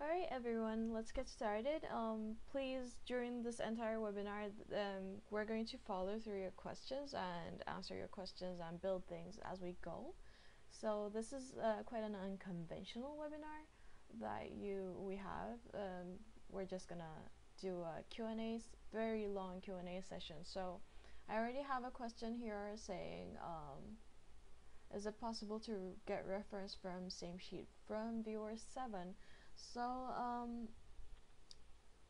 Alright everyone, let's get started. Um, please, during this entire webinar, um, we're going to follow through your questions and answer your questions and build things as we go. So this is uh, quite an unconventional webinar that you we have. Um, we're just gonna do a Q&A, very long Q&A session. So I already have a question here saying, um, is it possible to get reference from same sheet from viewer 7? So, um,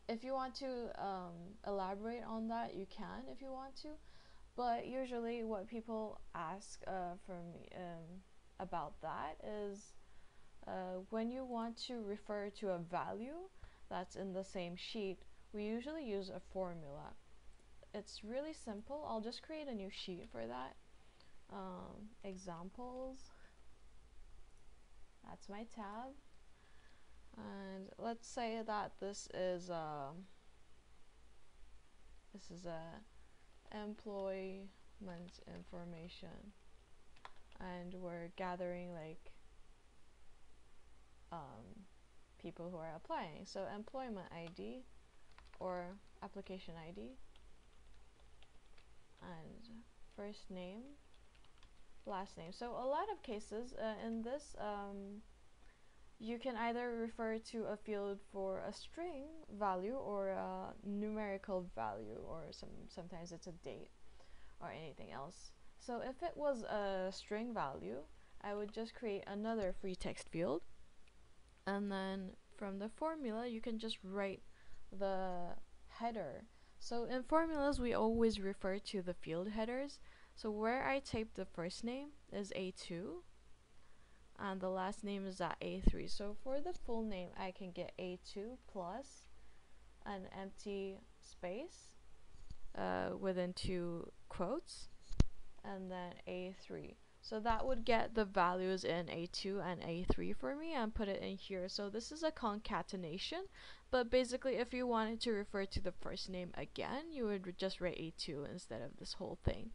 if you want to um, elaborate on that, you can if you want to. But usually, what people ask uh, from um, about that is uh, when you want to refer to a value that's in the same sheet, we usually use a formula. It's really simple. I'll just create a new sheet for that. Um, examples. That's my tab and let's say that this is a um, this is a employment information. And we're gathering like um, people who are applying. So employment ID or application ID and first name last name. So a lot of cases uh, in this um, you can either refer to a field for a string value or a numerical value or some sometimes it's a date or anything else. So if it was a string value, I would just create another free text field and then from the formula you can just write the header. So in formulas we always refer to the field headers. So where I type the first name is A2 and the last name is at A3. So for the full name, I can get A2 plus an empty space uh, within two quotes and then A3. So that would get the values in A2 and A3 for me and put it in here. So this is a concatenation, but basically if you wanted to refer to the first name again, you would just write A2 instead of this whole thing.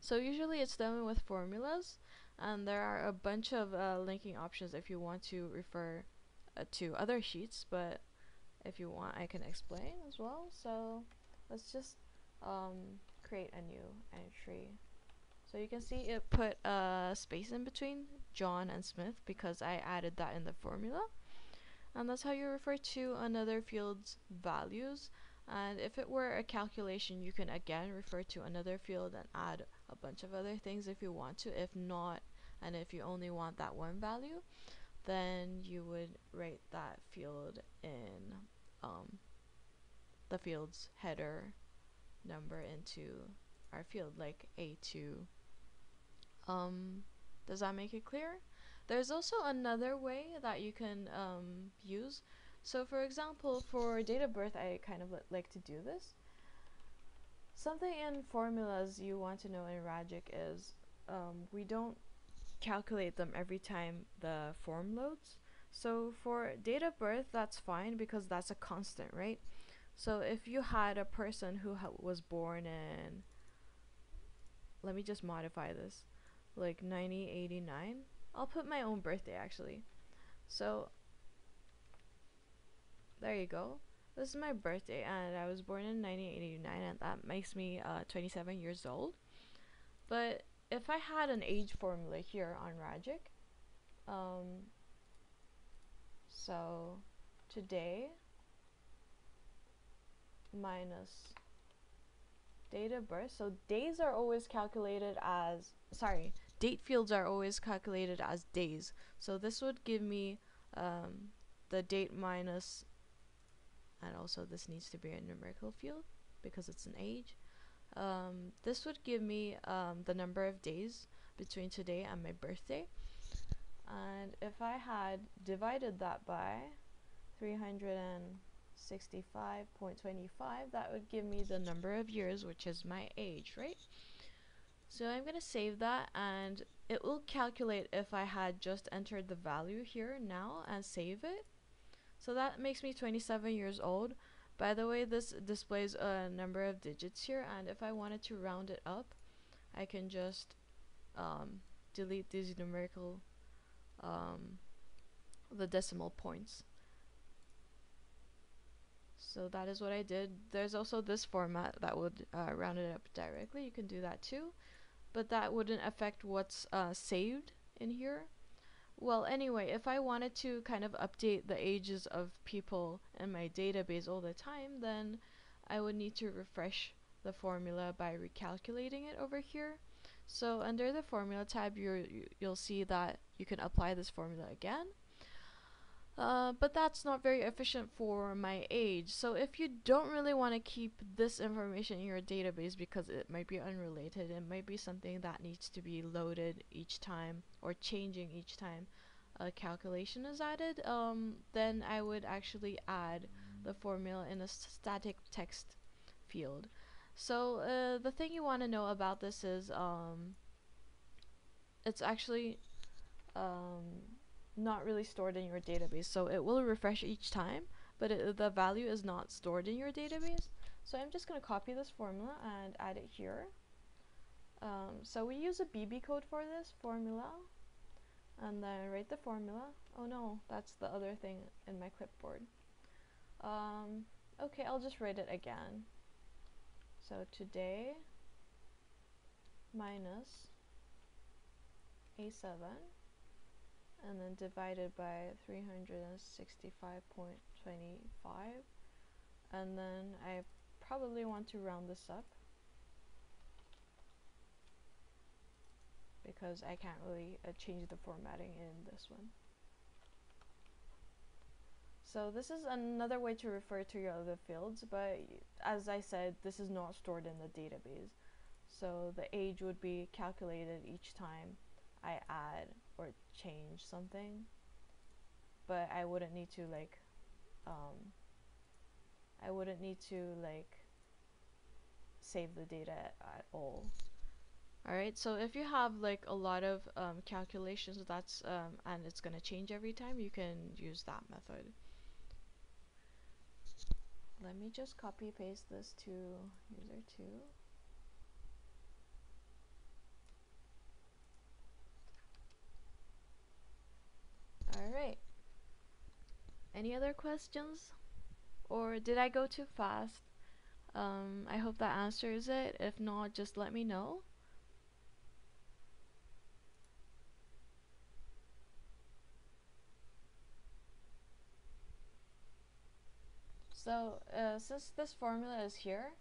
So usually it's done with formulas and there are a bunch of uh, linking options if you want to refer uh, to other sheets but if you want I can explain as well. So let's just um, create a new entry. So you can see it put a space in between John and Smith because I added that in the formula. And that's how you refer to another field's values. And if it were a calculation you can again refer to another field and add a bunch of other things if you want to. If not and if you only want that one value then you would write that field in um, the field's header number into our field like A2 um, does that make it clear? There's also another way that you can um, use. So for example, for date of birth, I kind of li like to do this. Something in formulas you want to know in Ragic is um, we don't calculate them every time the form loads. So for date of birth, that's fine because that's a constant, right? So if you had a person who was born in, let me just modify this, like 1989, I'll put my own birthday actually. So there you go. This is my birthday, and I was born in 1989, and that makes me uh, 27 years old. But if I had an age formula here on Ragic, um, so today minus date of birth. So days are always calculated as, sorry, date fields are always calculated as days. So this would give me um, the date minus and also this needs to be a numerical field because it's an age. Um, this would give me um, the number of days between today and my birthday. And if I had divided that by 365.25, that would give me the number of years, which is my age, right? So I'm going to save that and it will calculate if I had just entered the value here now and save it so that makes me 27 years old. By the way, this displays a number of digits here, and if I wanted to round it up, I can just um, delete these numerical, um, the decimal points. So that is what I did. There's also this format that would uh, round it up directly. You can do that too, but that wouldn't affect what's uh, saved in here. Well, anyway, if I wanted to kind of update the ages of people in my database all the time, then I would need to refresh the formula by recalculating it over here. So under the formula tab, you you'll see that you can apply this formula again uh, but that's not very efficient for my age. So if you don't really want to keep this information in your database because it might be unrelated, it might be something that needs to be loaded each time or changing each time a calculation is added, um, then I would actually add the formula in a static text field. So uh, the thing you want to know about this is um, it's actually um, not really stored in your database. So it will refresh each time, but it, the value is not stored in your database. So I'm just going to copy this formula and add it here. Um, so we use a BB code for this formula and then write the formula. Oh no, that's the other thing in my clipboard. Um, okay, I'll just write it again. So today minus A7 and then divided by 365.25 and then I probably want to round this up because I can't really uh, change the formatting in this one. So this is another way to refer to your other fields, but as I said, this is not stored in the database. So the age would be calculated each time I add change something but I wouldn't need to like um, I wouldn't need to like save the data at all. Alright so if you have like a lot of um, calculations that's um, and it's gonna change every time you can use that method. Let me just copy paste this to user 2 Alright. Any other questions? Or did I go too fast? Um, I hope that answers it. If not, just let me know. So, uh, since this formula is here,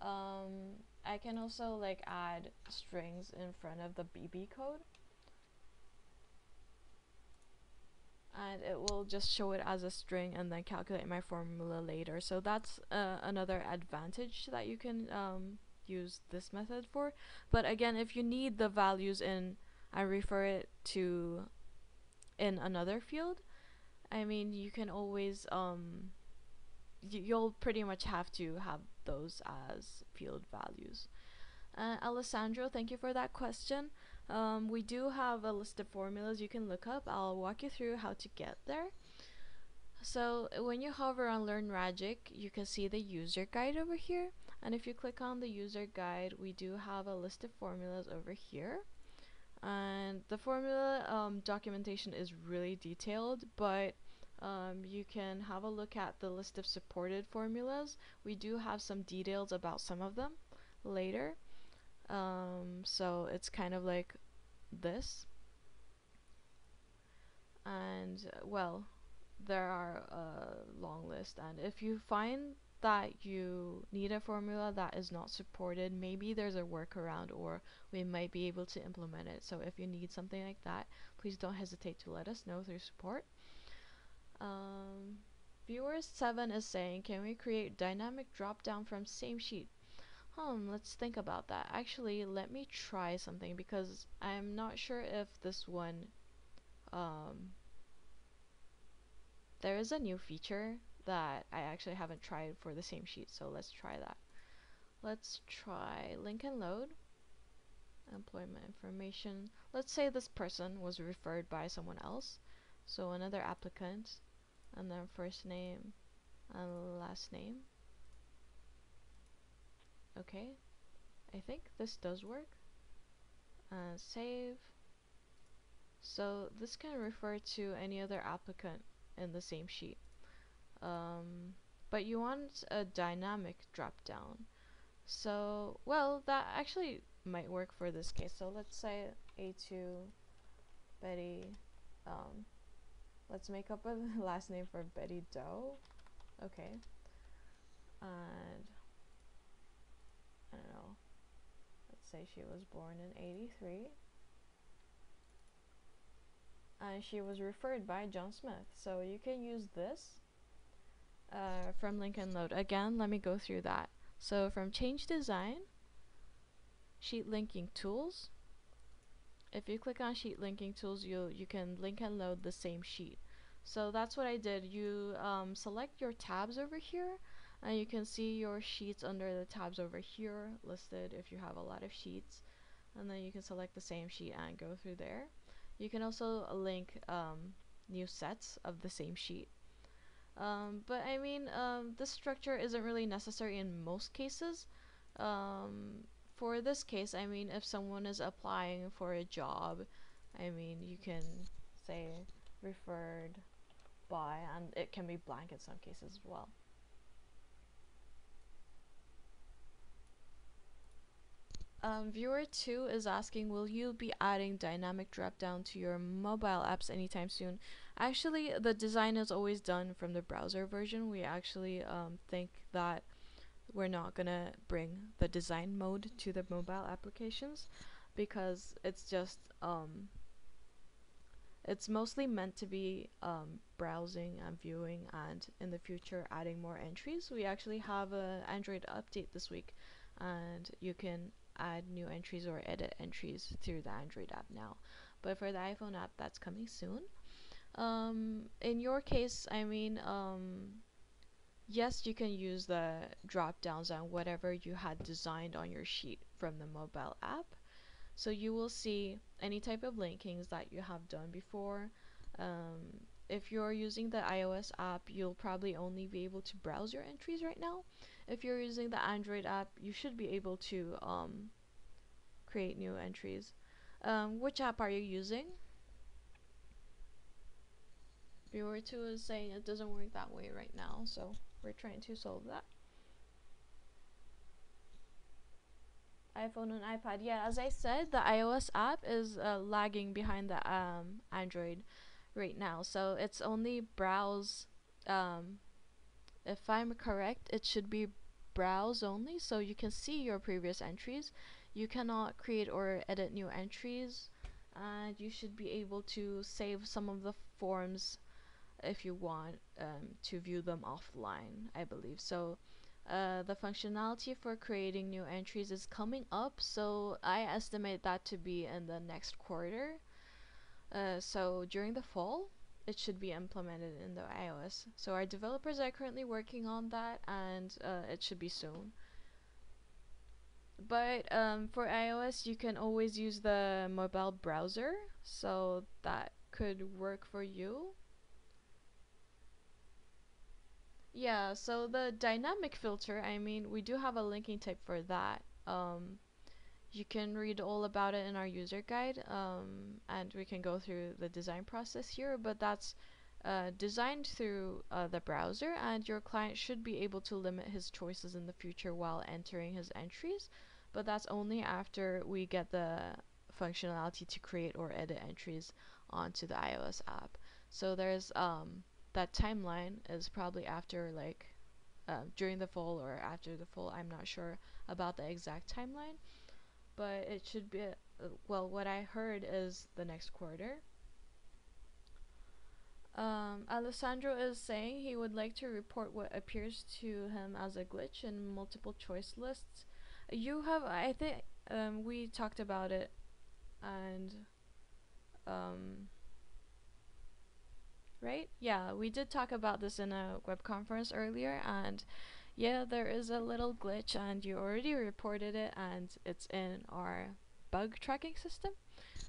um, I can also like add strings in front of the BB code. And it will just show it as a string and then calculate my formula later. So that's uh, another advantage that you can um, use this method for. But again, if you need the values in, I refer it to in another field, I mean, you can always, um, you'll pretty much have to have those as field values. Uh, Alessandro, thank you for that question. Um, we do have a list of formulas you can look up. I'll walk you through how to get there. So when you hover on Learn Ragic, you can see the user guide over here. And if you click on the user guide, we do have a list of formulas over here. And the formula um, documentation is really detailed, but um, you can have a look at the list of supported formulas. We do have some details about some of them later. Um, so it's kind of like this. And, well, there are a long list. And if you find that you need a formula that is not supported, maybe there's a workaround or we might be able to implement it. So if you need something like that, please don't hesitate to let us know through support. Um, viewer 7 is saying, can we create dynamic drop down from same sheet? Hmm, let's think about that. Actually, let me try something because I'm not sure if this one, um, there is a new feature that I actually haven't tried for the same sheet, so let's try that. Let's try link and load, employment information. Let's say this person was referred by someone else, so another applicant, and then first name and last name. Okay, I think this does work. Uh, save. So this can refer to any other applicant in the same sheet. Um, but you want a dynamic drop down. So, well, that actually might work for this case. So let's say A2 Betty, um, let's make up a last name for Betty Doe. Okay. And, I don't know, let's say she was born in 83 and she was referred by John Smith. So you can use this uh, from link and load. Again, let me go through that. So from Change Design, Sheet Linking Tools. If you click on Sheet Linking Tools, you you can link and load the same sheet. So that's what I did. You um, select your tabs over here, and you can see your sheets under the tabs over here listed if you have a lot of sheets. And then you can select the same sheet and go through there. You can also link um, new sets of the same sheet. Um, but I mean, um, this structure isn't really necessary in most cases. Um, for this case, I mean, if someone is applying for a job, I mean, you can say referred by, and it can be blank in some cases as well. Um, viewer 2 is asking, will you be adding dynamic drop down to your mobile apps anytime soon? Actually, the design is always done from the browser version. We actually um, think that we're not going to bring the design mode to the mobile applications because it's just, um, it's mostly meant to be um, browsing and viewing and in the future adding more entries. We actually have an Android update this week and you can add new entries or edit entries through the Android app now. But for the iPhone app, that's coming soon. Um, in your case, I mean, um, yes, you can use the drop downs on whatever you had designed on your sheet from the mobile app. So you will see any type of linkings that you have done before. Um, if you're using the iOS app, you'll probably only be able to browse your entries right now if you're using the Android app, you should be able to um, create new entries. Um, which app are you using? Viewer 2 is saying it doesn't work that way right now, so we're trying to solve that. iPhone and iPad. Yeah, as I said, the iOS app is uh, lagging behind the um, Android right now, so it's only browse um, if I'm correct, it should be browse only, so you can see your previous entries. You cannot create or edit new entries, and you should be able to save some of the forms if you want um, to view them offline, I believe. So uh, the functionality for creating new entries is coming up, so I estimate that to be in the next quarter. Uh, so during the fall, it should be implemented in the iOS. So our developers are currently working on that and uh, it should be soon. But um, for iOS you can always use the mobile browser so that could work for you. Yeah, so the dynamic filter, I mean, we do have a linking type for that. Um, you can read all about it in our user guide um, and we can go through the design process here but that's uh, designed through uh, the browser and your client should be able to limit his choices in the future while entering his entries but that's only after we get the functionality to create or edit entries onto the iOS app. So there's um, that timeline is probably after like uh, during the fall or after the fall I'm not sure about the exact timeline but it should be well what I heard is the next quarter. Um, Alessandro is saying he would like to report what appears to him as a glitch in multiple choice lists. You have I think um, we talked about it and um, right? Yeah we did talk about this in a web conference earlier and yeah, there is a little glitch and you already reported it and it's in our bug tracking system.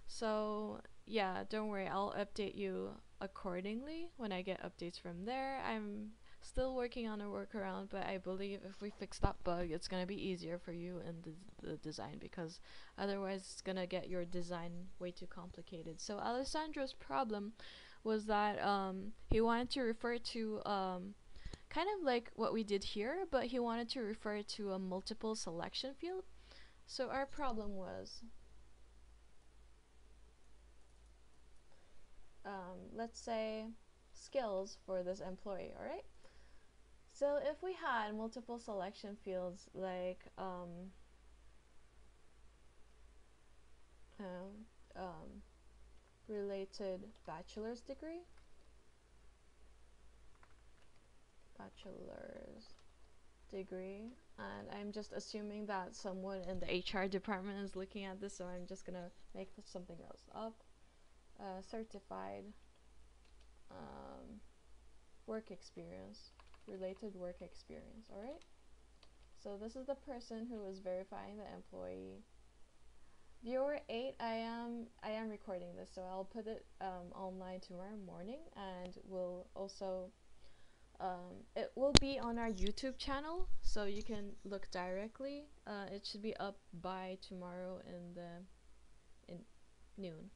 So yeah, don't worry, I'll update you accordingly when I get updates from there. I'm still working on a workaround, but I believe if we fix that bug, it's gonna be easier for you in the, the design because otherwise it's gonna get your design way too complicated. So Alessandro's problem was that um, he wanted to refer to um, kind of like what we did here, but he wanted to refer to a multiple selection field. So our problem was, um, let's say skills for this employee, alright? So if we had multiple selection fields like um, uh, um, related bachelor's degree, bachelor's degree and I'm just assuming that someone in the HR department is looking at this so I'm just gonna make something else up. Uh, certified um, work experience related work experience alright? So this is the person who is verifying the employee. Viewer 8 I am I am recording this so I'll put it um, online tomorrow morning and we'll also um, it will be on our YouTube channel, so you can look directly. Uh, it should be up by tomorrow in the in noon.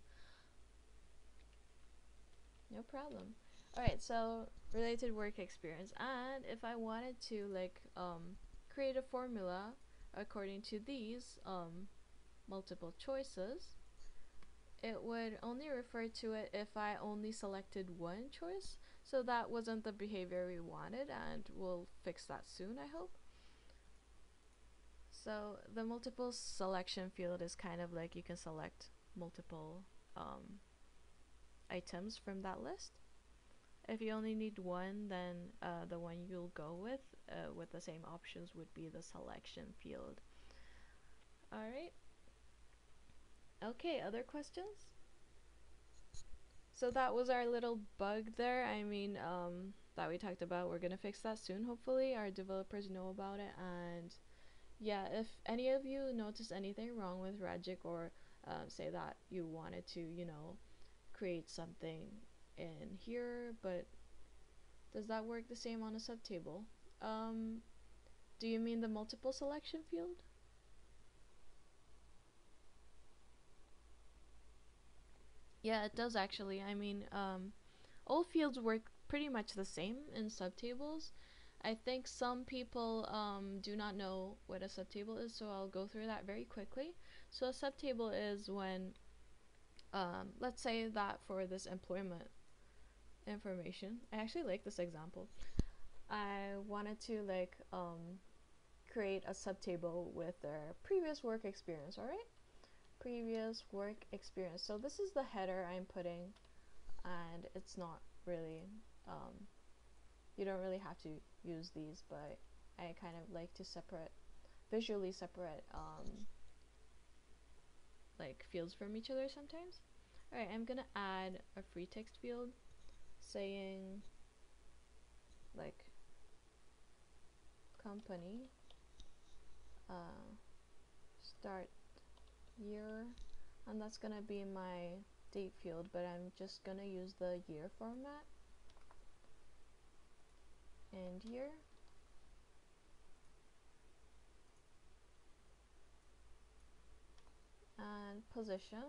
No problem. Alright, so related work experience. And if I wanted to like um, create a formula according to these um, multiple choices, it would only refer to it if I only selected one choice. So that wasn't the behavior we wanted and we'll fix that soon, I hope. So the multiple selection field is kind of like you can select multiple um, items from that list. If you only need one, then uh, the one you'll go with uh, with the same options would be the selection field. Alright. Okay, other questions? So that was our little bug there. I mean, um, that we talked about. We're gonna fix that soon, hopefully. Our developers know about it, and yeah, if any of you notice anything wrong with Ragic or um, say that you wanted to, you know, create something in here, but does that work the same on a subtable? Um, do you mean the multiple selection field? Yeah, it does actually. I mean, um, all fields work pretty much the same in subtables. I think some people um, do not know what a subtable is, so I'll go through that very quickly. So a subtable is when, um, let's say that for this employment information, I actually like this example. I wanted to like um, create a subtable with their previous work experience, alright? Previous work experience. So this is the header I'm putting and it's not really, um, you don't really have to use these, but I kind of like to separate, visually separate, um, like fields from each other sometimes. Alright, I'm gonna add a free text field saying like company uh, start year and that's gonna be my date field but I'm just gonna use the year format. And year. And position.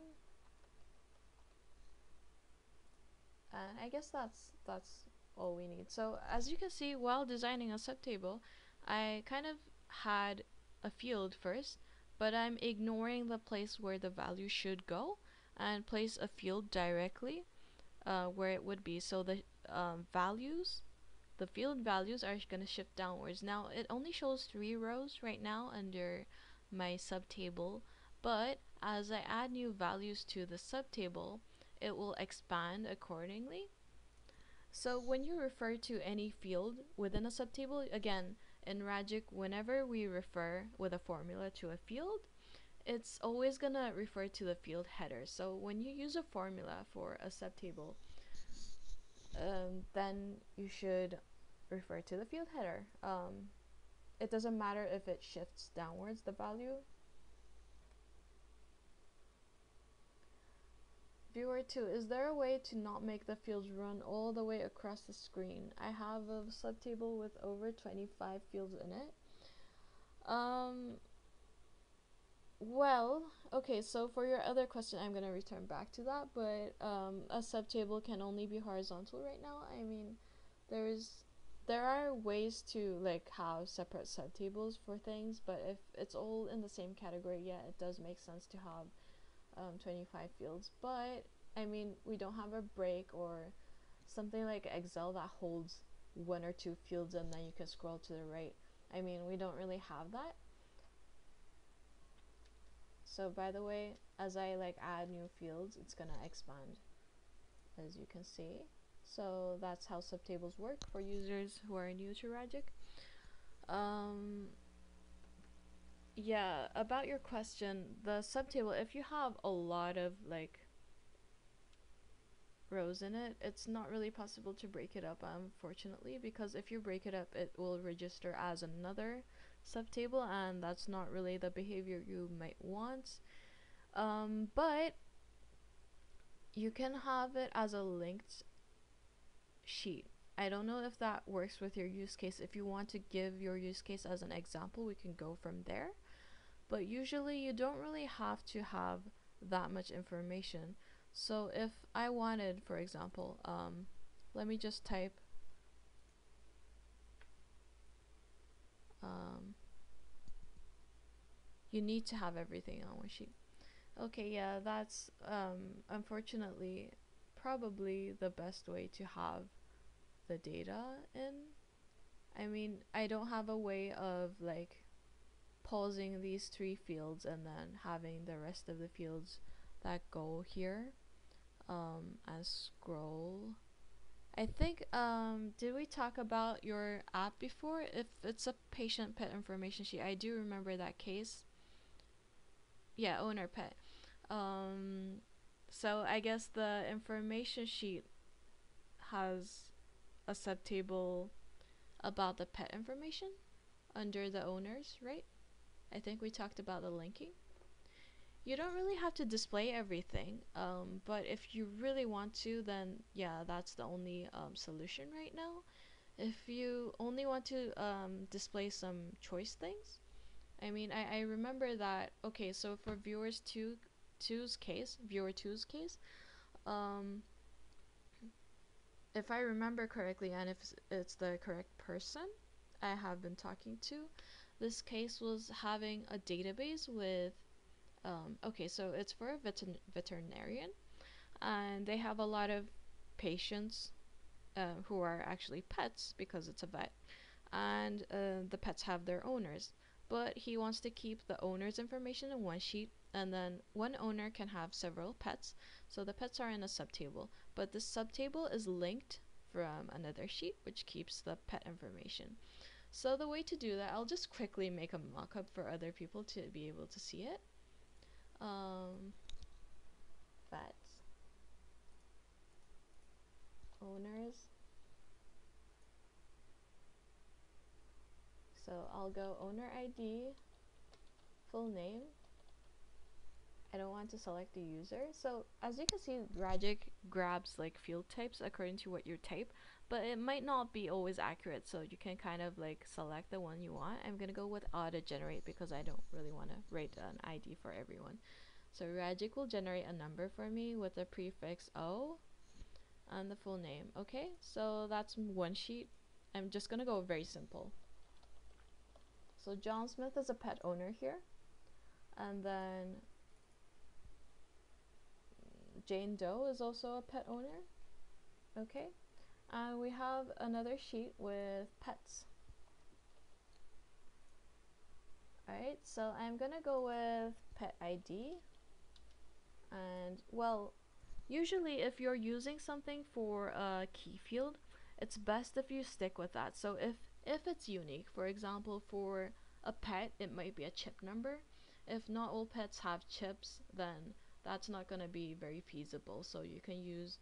And I guess that's that's all we need. So as you can see while designing a subtable I kind of had a field first but I'm ignoring the place where the value should go and place a field directly uh, where it would be. So the um, values the field values are going to shift downwards. Now it only shows three rows right now under my subtable but as I add new values to the subtable it will expand accordingly. So when you refer to any field within a subtable again in Ragic, whenever we refer with a formula to a field, it's always gonna refer to the field header. So when you use a formula for a subtable, um, then you should refer to the field header. Um, it doesn't matter if it shifts downwards the value Viewer 2, is there a way to not make the fields run all the way across the screen? I have a subtable with over 25 fields in it. Um, well, okay, so for your other question, I'm going to return back to that, but um, a subtable can only be horizontal right now. I mean, there is there are ways to like have separate subtables for things, but if it's all in the same category, yeah, it does make sense to have um, 25 fields. But I mean, we don't have a break or something like Excel that holds one or two fields and then you can scroll to the right. I mean, we don't really have that. So by the way, as I like add new fields, it's gonna expand as you can see. So that's how subtables work for users who are new to Ragic. Um, yeah, about your question, the subtable, if you have a lot of like rows in it, it's not really possible to break it up, unfortunately, because if you break it up, it will register as another subtable, and that's not really the behavior you might want. Um, but you can have it as a linked sheet. I don't know if that works with your use case. If you want to give your use case as an example, we can go from there. But usually you don't really have to have that much information. So if I wanted, for example, um, let me just type um, you need to have everything on one sheet. Okay, yeah, that's um, unfortunately probably the best way to have the data in. I mean, I don't have a way of like pausing these three fields and then having the rest of the fields that go here um, and scroll. I think, um, did we talk about your app before? If it's a patient pet information sheet, I do remember that case. Yeah, owner pet. Um, so I guess the information sheet has a subtable about the pet information under the owners, right? I think we talked about the linking you don't really have to display everything um, but if you really want to then yeah that's the only um, solution right now if you only want to um, display some choice things I mean I, I remember that okay so for viewers 2 two's case viewer two's case um, if I remember correctly and if it's the correct person I have been talking to this case was having a database with um, okay, so it's for a veterinarian, and they have a lot of patients uh, who are actually pets because it's a vet, and uh, the pets have their owners. But he wants to keep the owner's information in one sheet, and then one owner can have several pets. So the pets are in a subtable, but this subtable is linked from another sheet, which keeps the pet information. So the way to do that, I'll just quickly make a mockup for other people to be able to see it um, vets, owners. So I'll go owner ID, full name. I don't want to select the user. So as you can see, Ragic grabs like field types according to what you type, but it might not be always accurate. So you can kind of like select the one you want. I'm gonna go with auto generate because I don't really want to write an ID for everyone. So Ragic will generate a number for me with the prefix O and the full name. Okay, so that's one sheet. I'm just gonna go very simple. So John Smith is a pet owner here. And then Jane Doe is also a pet owner. Okay. And we have another sheet with pets. Alright, so I'm gonna go with pet ID. And well, usually if you're using something for a key field, it's best if you stick with that. So if, if it's unique, for example, for a pet, it might be a chip number. If not all pets have chips, then that's not going to be very feasible. So you can use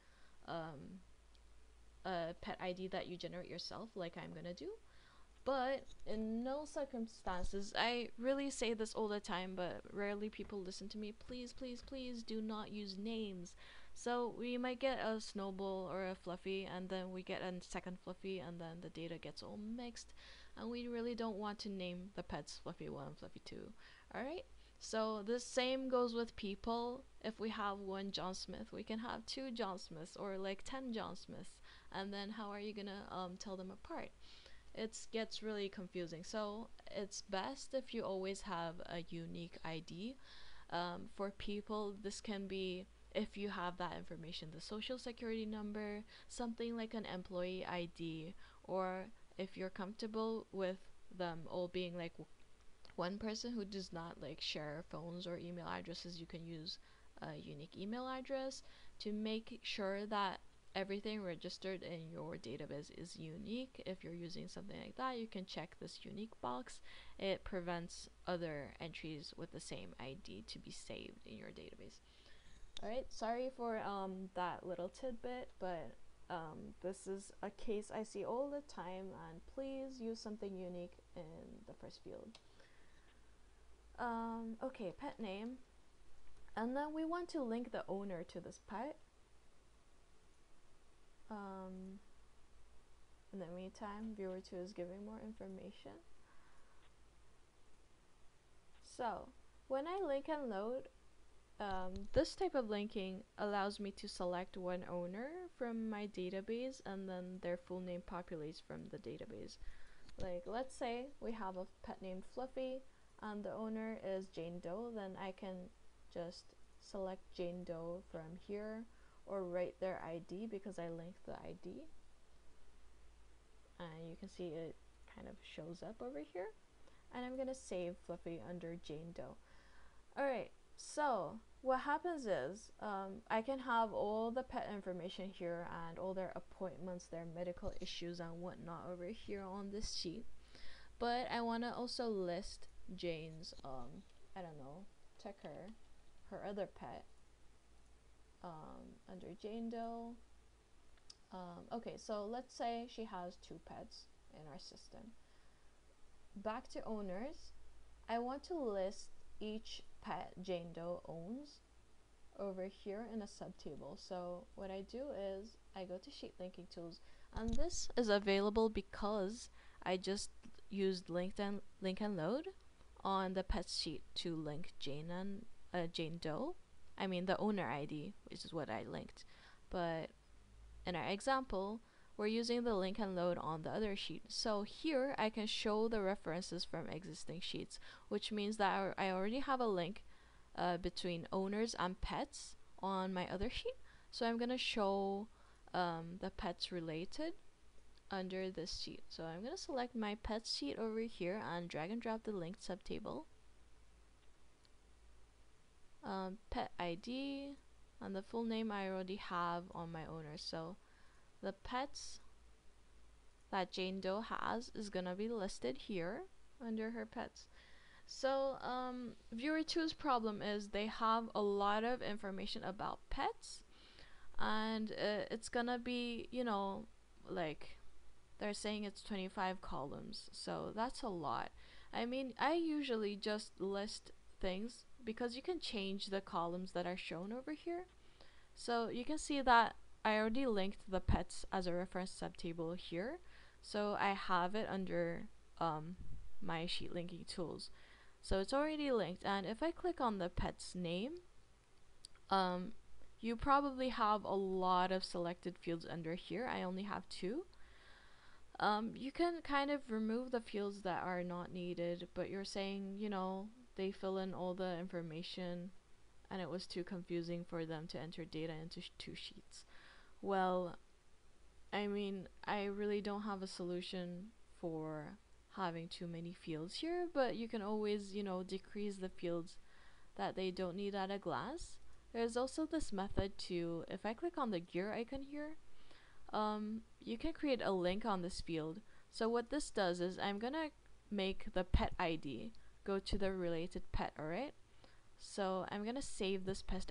um, a pet ID that you generate yourself, like I'm going to do. But in no circumstances, I really say this all the time, but rarely people listen to me. Please, please, please do not use names. So we might get a snowball or a fluffy, and then we get a second fluffy, and then the data gets all mixed. And we really don't want to name the pets fluffy 1, fluffy 2. Alright? So the same goes with people. If we have one John Smith, we can have two John Smiths or like 10 John Smiths. and then how are you gonna um, tell them apart it gets really confusing so it's best if you always have a unique id um, for people this can be if you have that information the social security number something like an employee id or if you're comfortable with them all being like one person who does not like share phones or email addresses you can use a unique email address to make sure that everything registered in your database is unique. If you're using something like that you can check this unique box. It prevents other entries with the same id to be saved in your database. All right sorry for um, that little tidbit but um, this is a case I see all the time and please use something unique in the first field. Um, okay, pet name. And then we want to link the owner to this pet. Um, in the meantime, viewer 2 is giving more information. So, when I link and load, um, this type of linking allows me to select one owner from my database and then their full name populates from the database. Like let's say we have a pet named Fluffy and the owner is Jane Doe, then I can just select Jane Doe from here or write their ID because I linked the ID. And you can see it kind of shows up over here. And I'm going to save Fluffy under Jane Doe. Alright, so what happens is um, I can have all the pet information here and all their appointments, their medical issues and whatnot over here on this sheet. But I want to also list Jane's, um, I don't know, Tucker, her other pet, um, under Jane Doe. Um, okay, so let's say she has two pets in our system. Back to owners, I want to list each pet Jane Doe owns over here in a subtable. So what I do is I go to sheet linking tools and this is available because I just used linked and link and load on the pet sheet to link Jane and uh, Jane Doe. I mean the owner ID, which is what I linked. But in our example, we're using the link and load on the other sheet. So here I can show the references from existing sheets, which means that I already have a link uh, between owners and pets on my other sheet. So I'm going to show um, the pets related under this sheet. So I'm going to select my pets sheet over here and drag and drop the linked subtable. Um, pet ID and the full name I already have on my owner. So the pets that Jane Doe has is gonna be listed here under her pets. So um, viewer 2's problem is they have a lot of information about pets and uh, it's gonna be you know like they're saying it's 25 columns so that's a lot I mean I usually just list things because you can change the columns that are shown over here so you can see that I already linked the pets as a reference subtable here. So I have it under um, my sheet linking tools. So it's already linked and if I click on the pet's name, um, you probably have a lot of selected fields under here. I only have two. Um, you can kind of remove the fields that are not needed, but you're saying, you know, they fill in all the information and it was too confusing for them to enter data into sh two sheets. Well, I mean, I really don't have a solution for having too many fields here, but you can always, you know, decrease the fields that they don't need at a glance. There's also this method to, if I click on the gear icon here, um, you can create a link on this field. So what this does is I'm gonna make the pet ID go to the related pet, alright? So I'm gonna save this pet,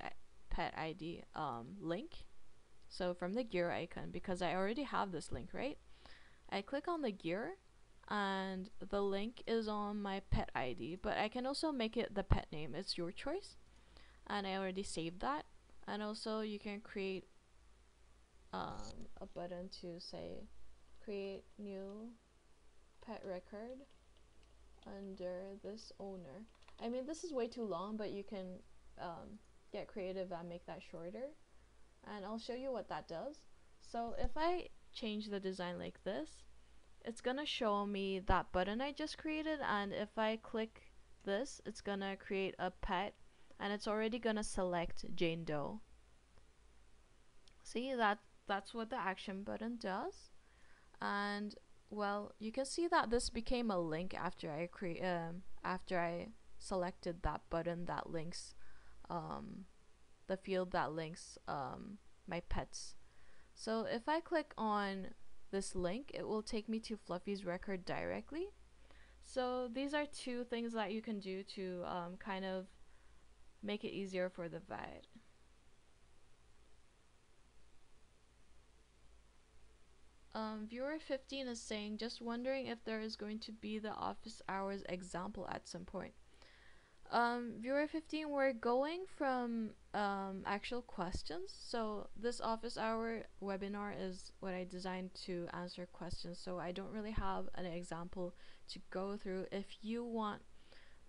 pet ID um, link so from the gear icon, because I already have this link, right? I click on the gear and the link is on my pet ID, but I can also make it the pet name. It's your choice. And I already saved that. And also you can create um, a button to say create new pet record under this owner. I mean, this is way too long, but you can um, get creative and make that shorter and I'll show you what that does. So if I change the design like this, it's gonna show me that button I just created and if I click this, it's gonna create a pet and it's already gonna select Jane Doe. See that that's what the action button does. And well you can see that this became a link after I create um, after I selected that button that links um, the field that links um, my pets. So if I click on this link it will take me to Fluffy's record directly. So these are two things that you can do to um, kind of make it easier for the vet Um, viewer 15 is saying, just wondering if there is going to be the office hours example at some point. Um, viewer 15, we're going from um, actual questions. So this office hour webinar is what I designed to answer questions. So I don't really have an example to go through. If you want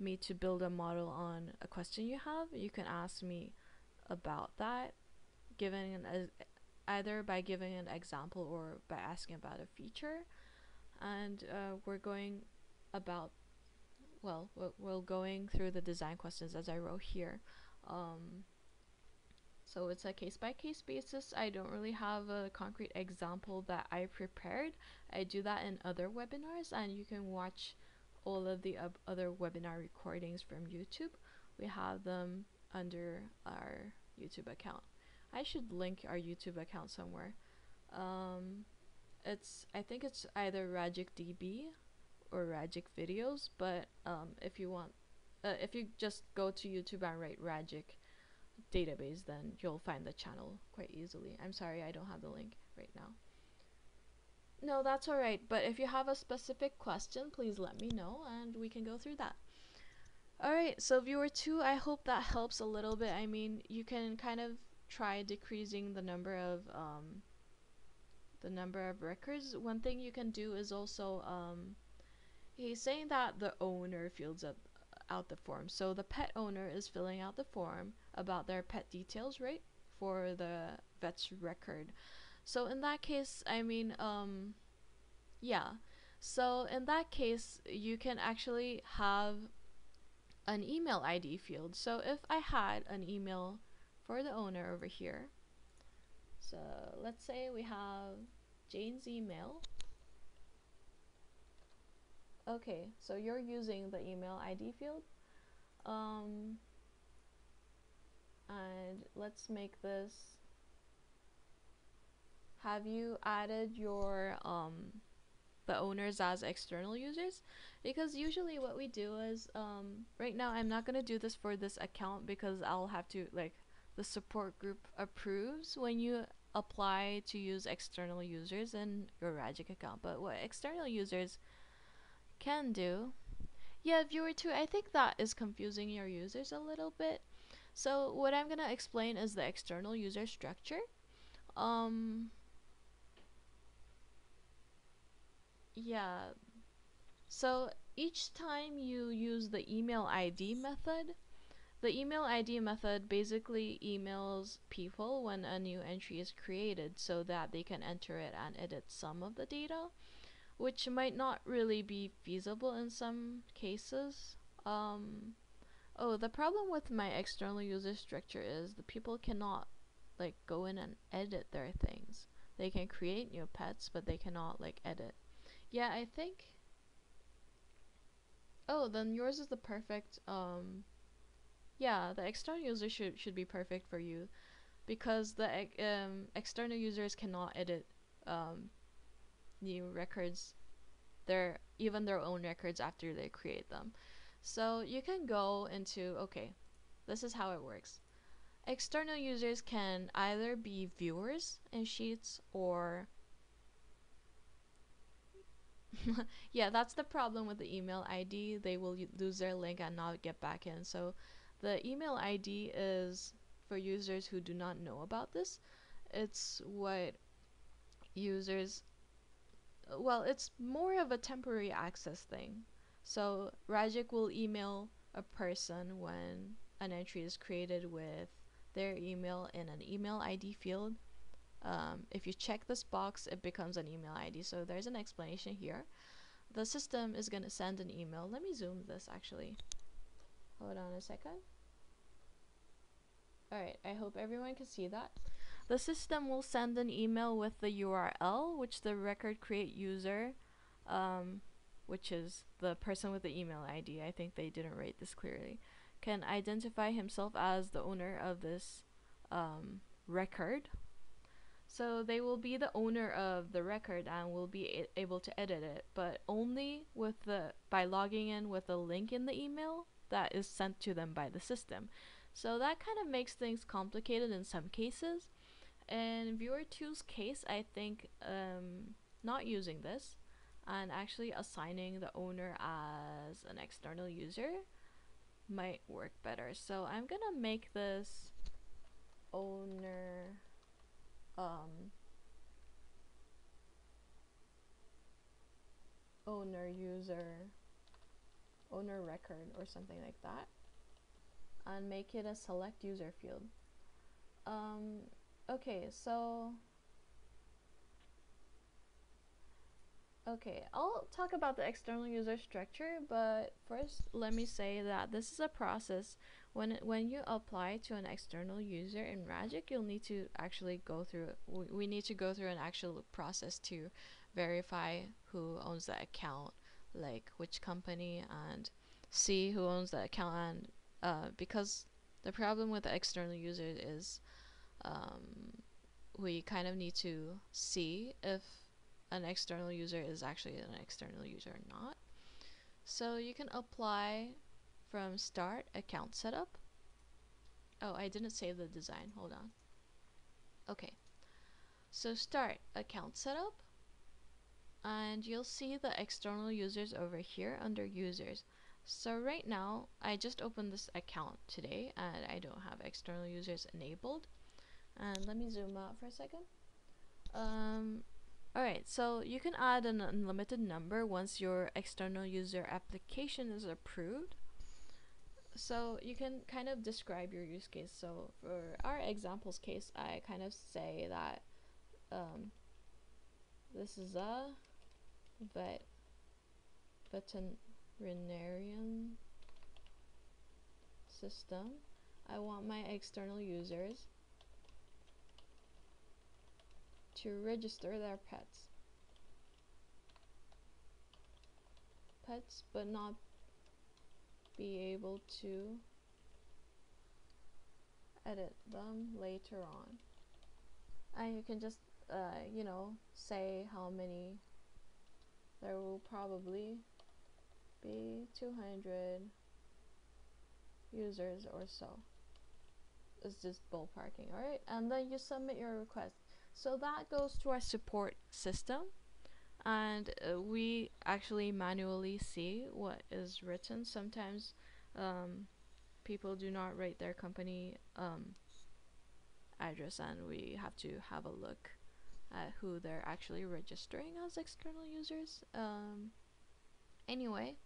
me to build a model on a question you have, you can ask me about that, given an, either by giving an example or by asking about a feature. And uh, we're going about well we're going through the design questions as I wrote here. Um, so it's a case by case basis. I don't really have a concrete example that I prepared. I do that in other webinars and you can watch all of the other webinar recordings from YouTube. We have them under our YouTube account I should link our YouTube account somewhere. Um, it's I think it's either Ragic DB or Ragic Videos, but um, if you want, uh, if you just go to YouTube and write Ragic database, then you'll find the channel quite easily. I'm sorry, I don't have the link right now. No, that's alright, but if you have a specific question, please let me know and we can go through that. Alright, so viewer 2, I hope that helps a little bit. I mean, you can kind of try decreasing the number of um, the number of records. One thing you can do is also um, he's saying that the owner fills out the form. So the pet owner is filling out the form about their pet details, right? For the vet's record. So in that case, I mean, um, yeah. So in that case, you can actually have an email ID field. So if I had an email for the owner over here. So let's say we have Jane's email. Okay, so you're using the email ID field. Um, and let's make this have you added your um the owners as external users because usually what we do is um right now I'm not gonna do this for this account because I'll have to like the support group approves when you apply to use external users in your Ragic account. But what external users can do, yeah, viewer 2, I think that is confusing your users a little bit. So what I'm going to explain is the external user structure. Um, yeah, so each time you use the email ID method, the email ID method basically emails people when a new entry is created so that they can enter it and edit some of the data, which might not really be feasible in some cases. Um, oh, the problem with my external user structure is the people cannot like go in and edit their things. They can create new pets, but they cannot like edit. Yeah, I think. Oh, then yours is the perfect um yeah, the external user should should be perfect for you because the um, external users cannot edit um, new records their even their own records after they create them. So you can go into okay, this is how it works. External users can either be viewers in Sheets or yeah, that's the problem with the email ID. They will lose their link and not get back in. So the email ID is for users who do not know about this. It's what users well, it's more of a temporary access thing. So Ragic will email a person when an entry is created with their email in an email ID field um, if you check this box, it becomes an email ID. So there's an explanation here. The system is going to send an email. Let me zoom this actually. Hold on a second. Alright, I hope everyone can see that. The system will send an email with the URL, which the record create user, um, which is the person with the email ID, I think they didn't write this clearly, can identify himself as the owner of this um, record. So they will be the owner of the record and will be able to edit it, but only with the by logging in with a link in the email that is sent to them by the system. So that kind of makes things complicated in some cases. In viewer 2's case, I think um, not using this and actually assigning the owner as an external user might work better. So I'm gonna make this owner um, owner user owner record or something like that and make it a select user field. Um, okay so okay I'll talk about the external user structure but first let me say that this is a process. When when you apply to an external user in Ragic you'll need to actually go through we need to go through an actual process to verify who owns the account like which company and see who owns the account and uh, because the problem with the external user is um, we kind of need to see if an external user is actually an external user or not. So you can apply from start account setup. Oh, I didn't save the design. Hold on. Okay. So start account setup and you'll see the external users over here under users. So right now, I just opened this account today and I don't have external users enabled. And let me zoom out for a second. Um, Alright, so you can add an unlimited number once your external user application is approved. So you can kind of describe your use case. So for our examples case, I kind of say that um, this is a vet veterinarian system. I want my external users to register their pets. Pets, but not be able to edit them later on. And you can just, uh, you know, say how many there will probably be 200 users or so. It's just ballparking, alright? And then you submit your request. So that goes to our support system and uh, we actually manually see what is written. Sometimes um, people do not write their company um, address and we have to have a look at who they're actually registering as external users. Um, anyway,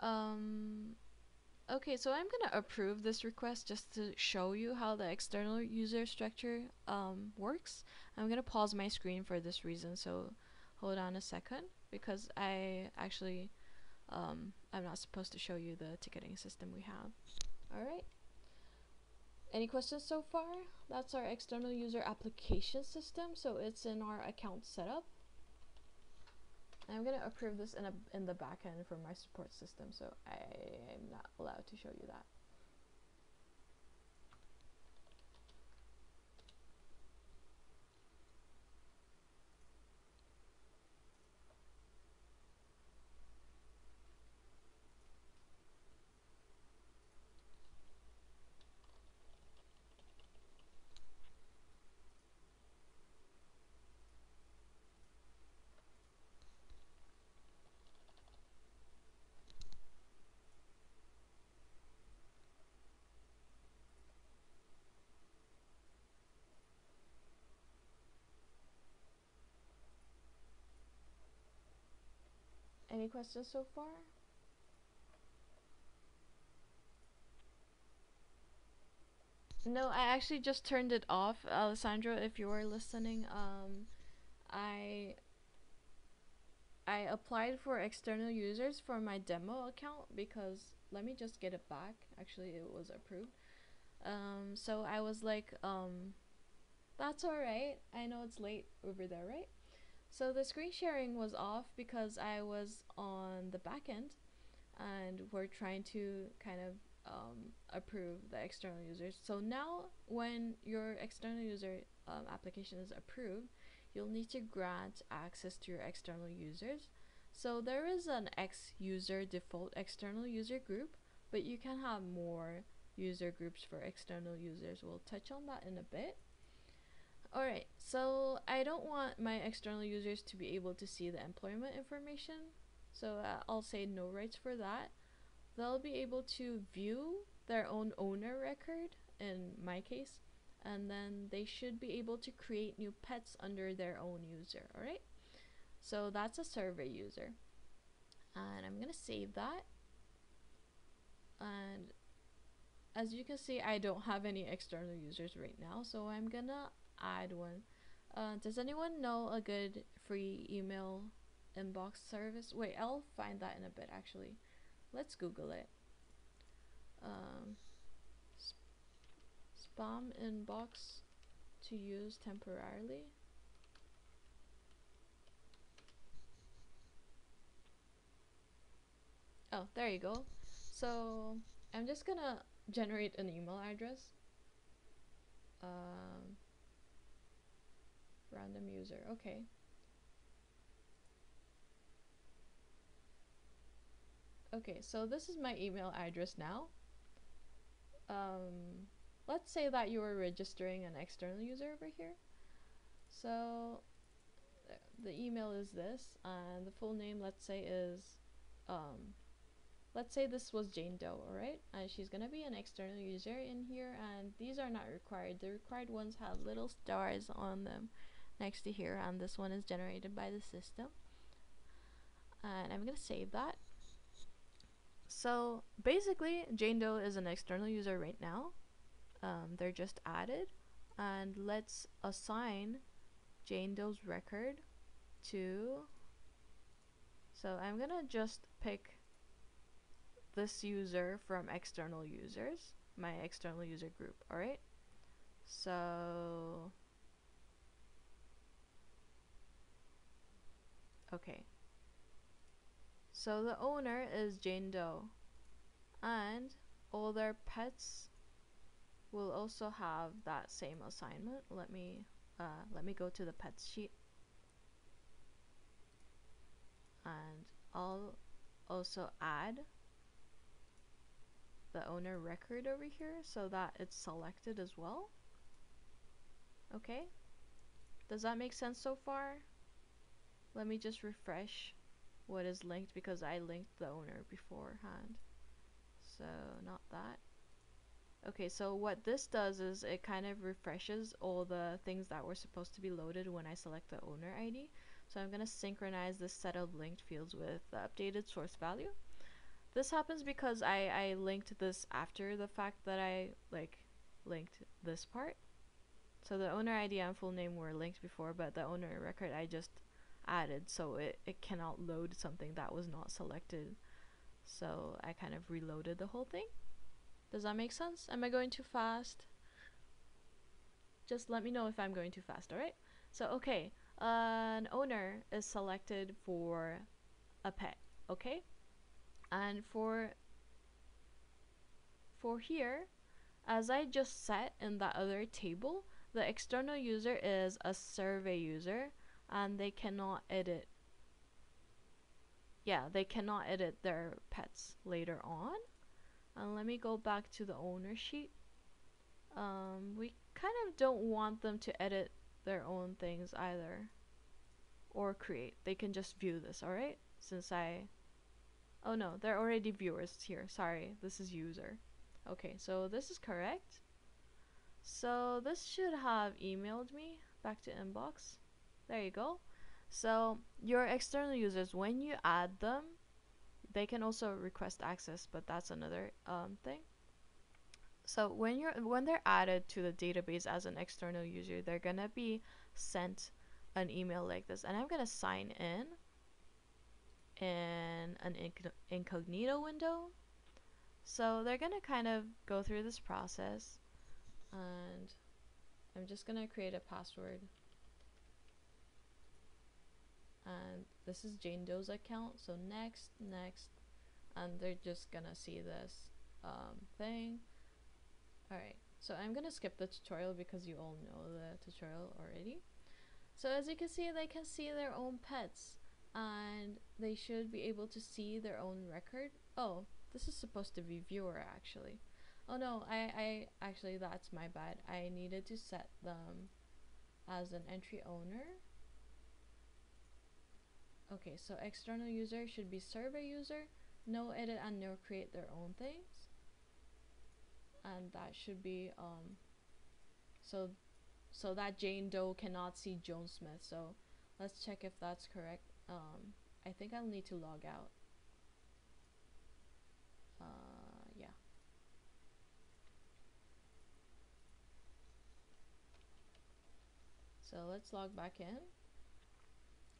um, Okay, so I'm gonna approve this request just to show you how the external user structure um, works. I'm gonna pause my screen for this reason, so hold on a second because I actually um, I'm not supposed to show you the ticketing system we have. Alright. Any questions so far? That's our external user application system, so it's in our account setup. I'm gonna approve this in a in the backend for my support system, so I am not allowed to show you that. Any questions so far? No, I actually just turned it off, Alessandro. If you are listening, um, I I applied for external users for my demo account because let me just get it back. Actually, it was approved. Um, so I was like, um, that's alright. I know it's late over there, right? So the screen sharing was off because I was on the back end and we're trying to kind of um, approve the external users. So now when your external user um, application is approved, you'll need to grant access to your external users. So there is an X user default external user group, but you can have more user groups for external users. We'll touch on that in a bit. Alright, so I don't want my external users to be able to see the employment information. So uh, I'll say no rights for that. They'll be able to view their own owner record, in my case, and then they should be able to create new pets under their own user, alright? So that's a survey user. And I'm gonna save that. And as you can see, I don't have any external users right now, so I'm gonna add one. Uh, does anyone know a good free email inbox service? Wait, I'll find that in a bit actually. Let's Google it. Um, sp spam inbox to use temporarily. Oh, there you go. So I'm just gonna generate an email address. Um, random user, okay. Okay, so this is my email address now. Um, let's say that you are registering an external user over here. So the email is this, and the full name, let's say, is um, let's say this was Jane Doe, alright? And she's gonna be an external user in here, and these are not required. The required ones have little stars on them next to here, and this one is generated by the system. And I'm gonna save that. So basically, Jane Doe is an external user right now. Um, they're just added, and let's assign Jane Doe's record to. So I'm gonna just pick this user from external users, my external user group, alright? So, okay. So the owner is Jane Doe, and all their pets will also have that same assignment. Let me uh, let me go to the pets sheet, and I'll also add the owner record over here so that it's selected as well. Okay, does that make sense so far? Let me just refresh what is linked because I linked the owner beforehand. So not that. Okay, so what this does is it kind of refreshes all the things that were supposed to be loaded when I select the owner ID. So I'm going to synchronize this set of linked fields with the updated source value. This happens because I, I linked this after the fact that I like linked this part. So the owner ID and full name were linked before, but the owner record I just added so it, it cannot load something that was not selected. So I kind of reloaded the whole thing. Does that make sense? Am I going too fast? Just let me know if I'm going too fast, alright? So, okay, uh, an owner is selected for a pet, okay? and for for here as I just set in that other table the external user is a survey user and they cannot edit yeah they cannot edit their pets later on and let me go back to the owner sheet um, we kind of don't want them to edit their own things either or create they can just view this alright since I Oh no, they're already viewers here. Sorry, this is user. Okay, so this is correct. So this should have emailed me back to inbox. There you go. So your external users, when you add them, they can also request access, but that's another um, thing. So when you're when they're added to the database as an external user, they're gonna be sent an email like this, and I'm gonna sign in in an inc incognito window. So they're gonna kind of go through this process, and I'm just gonna create a password. And this is Jane Doe's account, so next, next, and they're just gonna see this um, thing. Alright, so I'm gonna skip the tutorial because you all know the tutorial already. So as you can see, they can see their own pets and they should be able to see their own record. Oh, this is supposed to be viewer actually. Oh no, I, I actually that's my bad. I needed to set them as an entry owner. Okay, so external user should be survey user, no edit and no create their own things. And that should be um so so that Jane Doe cannot see Joan Smith. So let's check if that's correct. Um I think I'll need to log out. Uh, yeah. So let's log back in.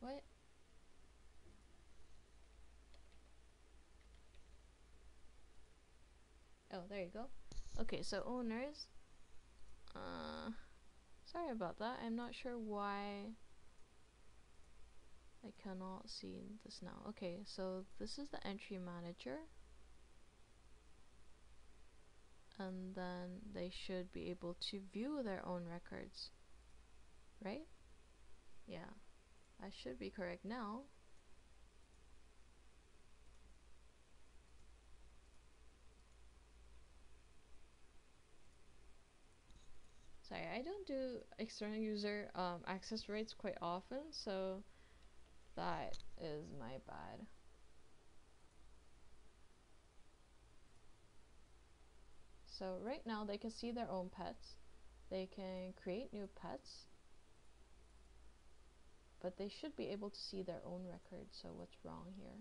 What? Oh, there you go. Okay, so owners. Uh, sorry about that. I'm not sure why I cannot see this now. Okay, so this is the entry manager. And then they should be able to view their own records. Right? Yeah. I should be correct now. Sorry, I don't do external user um, access rates quite often, so that is my bad. So right now they can see their own pets. They can create new pets. But they should be able to see their own record, so what's wrong here?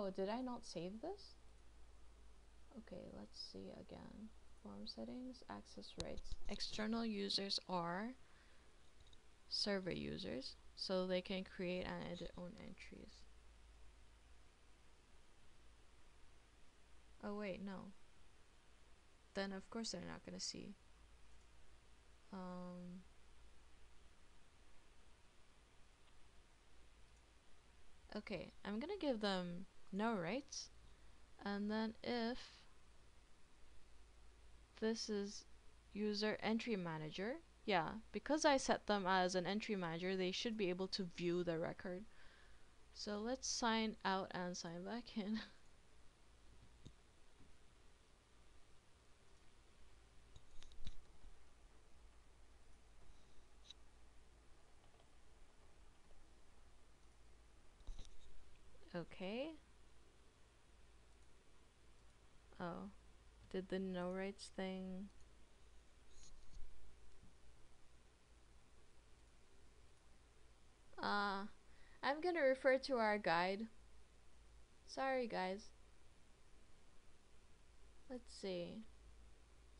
Oh, did I not save this? Okay, let's see again. Form settings, access rights. External users are survey users, so they can create and edit own entries. Oh wait, no. Then of course they're not gonna see. Um, okay, I'm gonna give them no rights and then if this is user entry manager yeah because I set them as an entry manager they should be able to view the record. So let's sign out and sign back in. Okay Oh. Did the no rights thing... Uh, I'm gonna refer to our guide. Sorry guys. Let's see.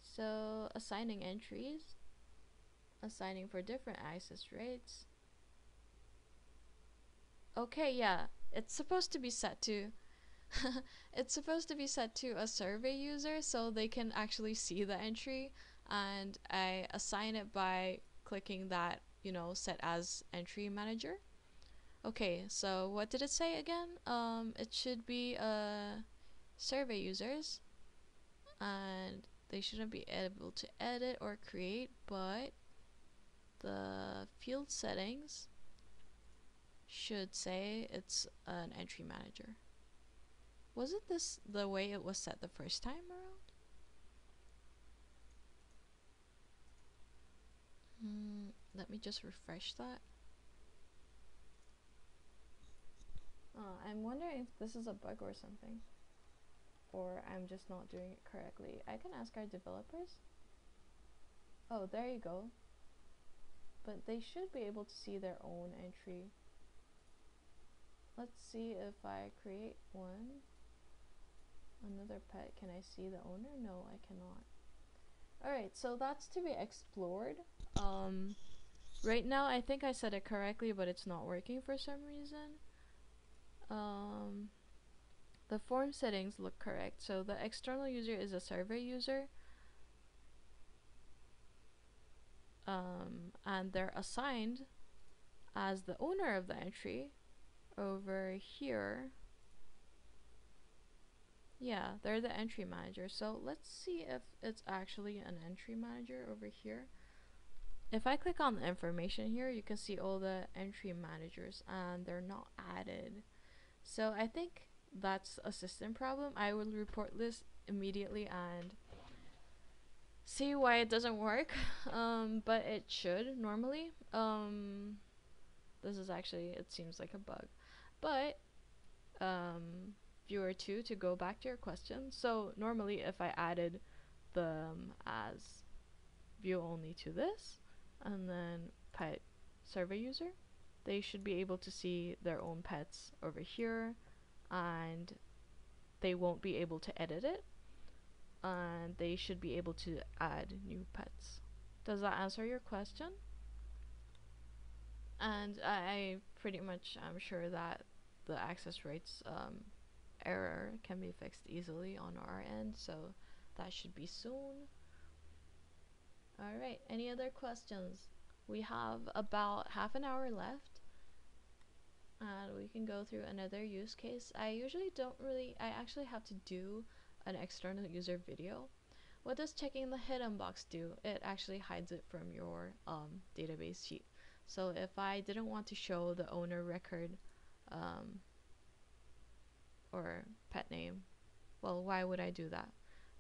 So, assigning entries. Assigning for different access rates. Okay, yeah. It's supposed to be set to it's supposed to be set to a survey user so they can actually see the entry and I assign it by clicking that, you know, set as entry manager. Okay, so what did it say again? Um, it should be uh, survey users and they shouldn't be able to edit or create, but the field settings should say it's an entry manager. Wasn't this the way it was set the first time around? Hmm, let me just refresh that. Uh, I'm wondering if this is a bug or something. Or I'm just not doing it correctly. I can ask our developers. Oh, there you go. but they should be able to see their own entry. Let's see if I create one. Another pet, can I see the owner? No, I cannot. Alright, so that's to be explored. Um, right now, I think I said it correctly, but it's not working for some reason. Um, the form settings look correct. So the external user is a survey user. Um, and they're assigned as the owner of the entry over here yeah, they're the entry manager. So let's see if it's actually an entry manager over here. If I click on the information here, you can see all the entry managers and they're not added. So I think that's a system problem. I will report this immediately and see why it doesn't work. Um, but it should normally. Um, this is actually, it seems like a bug. But um, viewer 2 to go back to your question. So normally if I added them as view only to this and then pet survey user, they should be able to see their own pets over here and they won't be able to edit it and they should be able to add new pets. Does that answer your question? And I, pretty much am sure that the access rights um, error can be fixed easily on our end, so that should be soon. Alright, any other questions? We have about half an hour left and we can go through another use case. I usually don't really, I actually have to do an external user video. What does checking the hidden box do? It actually hides it from your um, database sheet. So if I didn't want to show the owner record um, or pet name, well, why would I do that?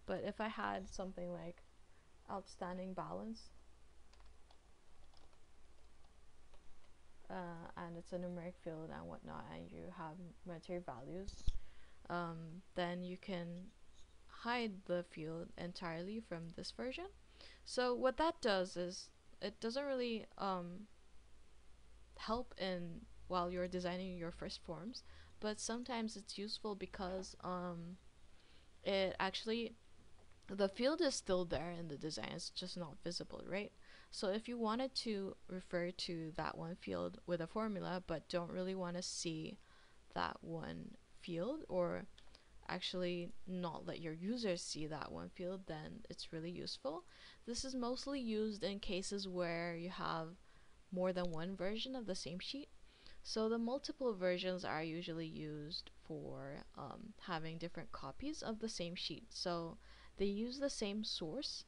But if I had something like outstanding balance, uh, and it's a numeric field and whatnot, and you have monetary values, um, then you can hide the field entirely from this version. So what that does is it doesn't really um, help in while you're designing your first forms but sometimes it's useful because um, it actually the field is still there in the design it's just not visible right? So if you wanted to refer to that one field with a formula but don't really want to see that one field or actually not let your users see that one field then it's really useful. This is mostly used in cases where you have more than one version of the same sheet so the multiple versions are usually used for um, having different copies of the same sheet. So they use the same source.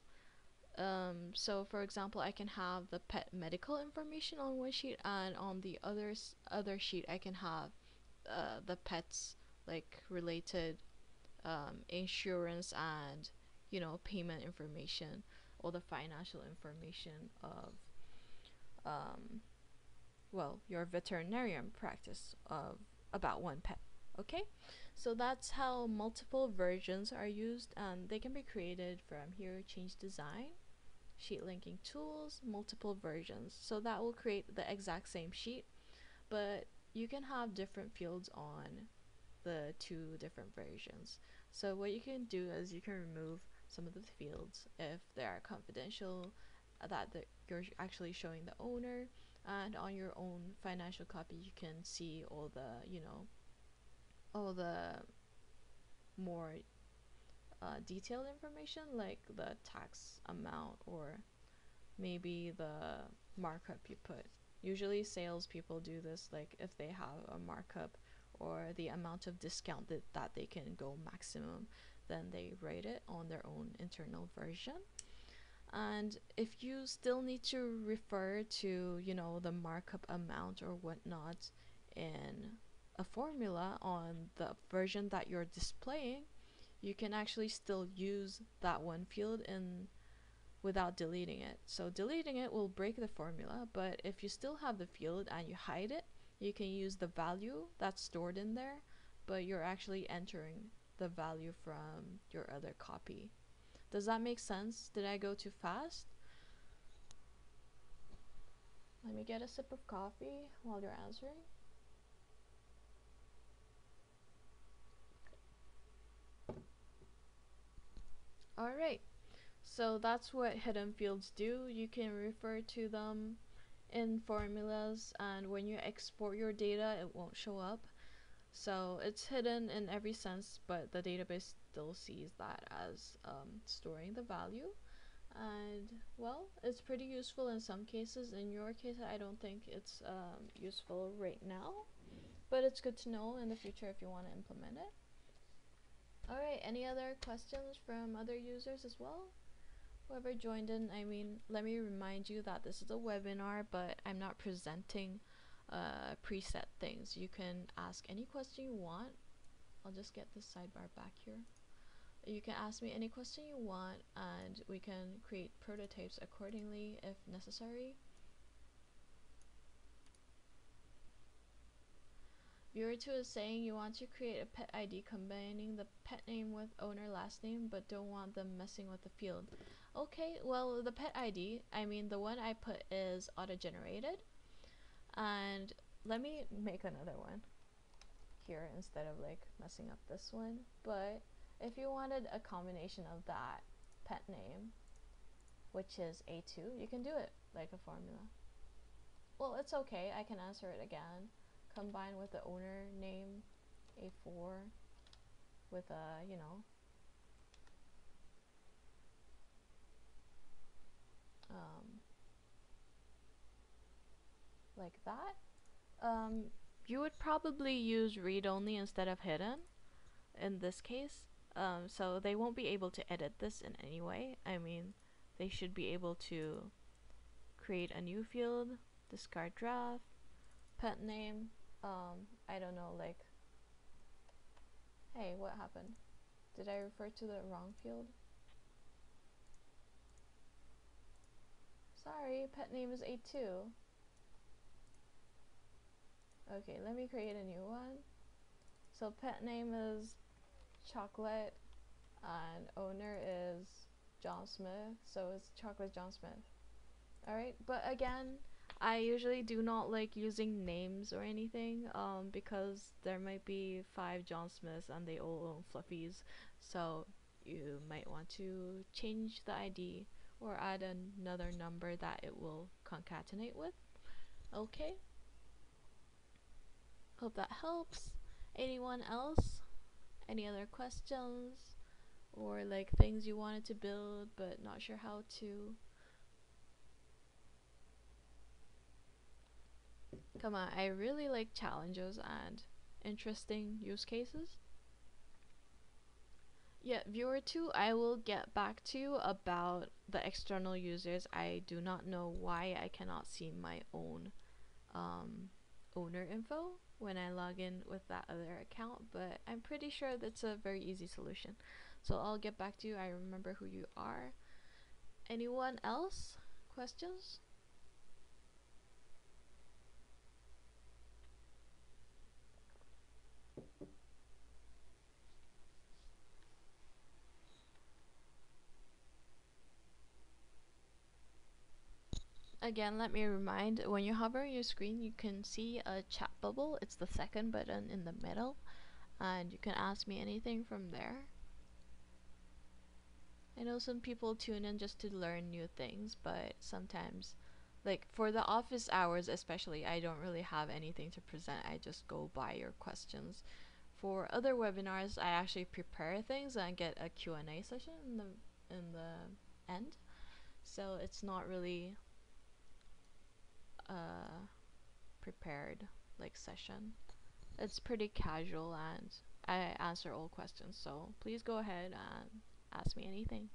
Um, so for example, I can have the pet medical information on one sheet and on the other other sheet I can have uh, the pets like related um, insurance and you know payment information or the financial information of um, well, your veterinarian practice of about one pet. Okay, so that's how multiple versions are used and they can be created from here change design, sheet linking tools, multiple versions. So that will create the exact same sheet, but you can have different fields on the two different versions. So what you can do is you can remove some of the fields if they are confidential, uh, that you're actually showing the owner, and on your own financial copy you can see all the you know all the more uh, detailed information like the tax amount or maybe the markup you put. Usually salespeople do this like if they have a markup or the amount of discount that, that they can go maximum then they write it on their own internal version and if you still need to refer to you know the markup amount or whatnot in a formula on the version that you're displaying you can actually still use that one field in without deleting it. So deleting it will break the formula but if you still have the field and you hide it you can use the value that's stored in there but you're actually entering the value from your other copy does that make sense? Did I go too fast? Let me get a sip of coffee while you're answering. Alright, so that's what hidden fields do. You can refer to them in formulas and when you export your data it won't show up. So it's hidden in every sense but the database still sees that as um, storing the value. And well it's pretty useful in some cases. In your case i don't think it's um, useful right now but it's good to know in the future if you want to implement it. Alright any other questions from other users as well? Whoever joined in i mean let me remind you that this is a webinar but i'm not presenting uh, preset things. You can ask any question you want. I'll just get this sidebar back here you can ask me any question you want and we can create prototypes accordingly if necessary. Viewer 2 is saying you want to create a pet ID combining the pet name with owner last name but don't want them messing with the field. Okay, well the pet ID, I mean the one I put is auto-generated and let me make another one here instead of like messing up this one but if you wanted a combination of that pet name, which is A2, you can do it like a formula. Well, it's okay, I can answer it again. Combine with the owner name A4 with a, you know, um, like that. Um, you would probably use read-only instead of hidden in this case um, so they won't be able to edit this in any way. I mean, they should be able to create a new field, discard draft, pet name, um, I don't know, like, hey, what happened? Did I refer to the wrong field? Sorry, pet name is A2. Okay, let me create a new one. So pet name is chocolate and owner is John Smith, so it's chocolate John Smith. Alright, but again, I usually do not like using names or anything um, because there might be five John Smiths and they all own fluffies, so you might want to change the ID or add another number that it will concatenate with. Okay. Hope that helps. Anyone else? Any other questions or like things you wanted to build but not sure how to? Come on I really like challenges and interesting use cases. Yeah viewer 2 I will get back to you about the external users. I do not know why I cannot see my own um, owner info when I log in with that other account, but I'm pretty sure that's a very easy solution. So I'll get back to you. I remember who you are. Anyone else? Questions? Again, let me remind, when you hover your screen, you can see a chat bubble. It's the second button in the middle. And you can ask me anything from there. I know some people tune in just to learn new things, but sometimes, like for the office hours especially, I don't really have anything to present. I just go by your questions. For other webinars, I actually prepare things and get a Q&A session in the in the end. So it's not really uh, prepared like session. It's pretty casual and I answer all questions, so please go ahead and ask me anything.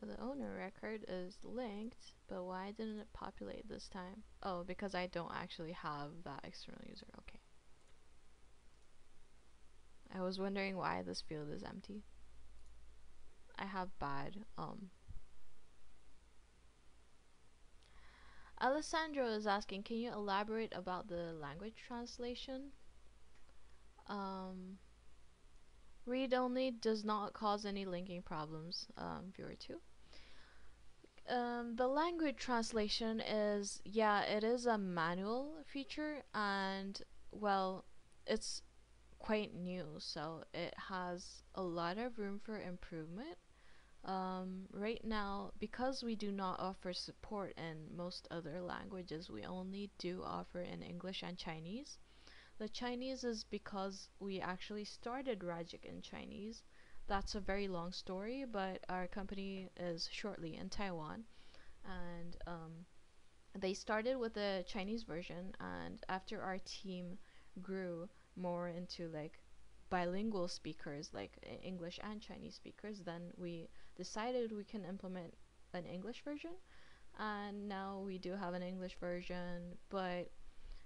So the owner record is linked, but why didn't it populate this time? Oh, because I don't actually have that external user. Okay. I was wondering why this field is empty. I have bad um Alessandro is asking, can you elaborate about the language translation? Um, read only does not cause any linking problems, um, viewer 2. Um, the language translation is, yeah, it is a manual feature and, well, it's quite new, so it has a lot of room for improvement. Um, right now, because we do not offer support in most other languages, we only do offer in English and Chinese. The Chinese is because we actually started Ragic in Chinese. That's a very long story, but our company is shortly in Taiwan, and um, they started with the Chinese version, and after our team grew more into like bilingual speakers, like English and Chinese speakers, then we decided we can implement an English version. And now we do have an English version, but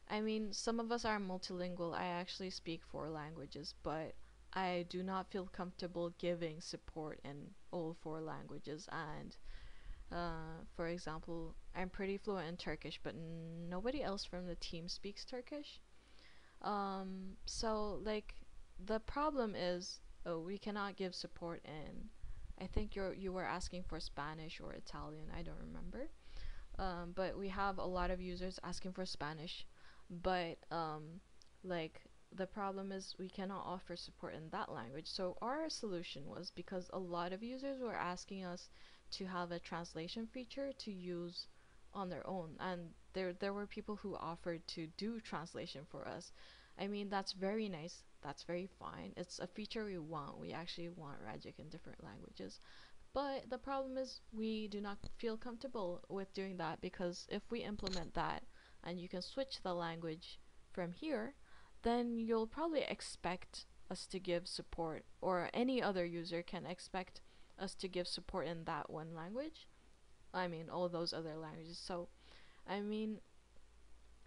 I mean, some of us are multilingual. I actually speak four languages, but I do not feel comfortable giving support in all four languages. And uh, for example, I'm pretty fluent in Turkish, but nobody else from the team speaks Turkish. Um, so like the problem is, oh, we cannot give support in. I think you you were asking for Spanish or Italian. I don't remember. Um, but we have a lot of users asking for Spanish, but um, like the problem is we cannot offer support in that language. So our solution was because a lot of users were asking us to have a translation feature to use on their own and there there were people who offered to do translation for us. I mean that's very nice. That's very fine. It's a feature we want. We actually want Ragic in different languages. But the problem is we do not feel comfortable with doing that because if we implement that and you can switch the language from here, then you'll probably expect us to give support or any other user can expect us to give support in that one language. I mean all those other languages. So I mean,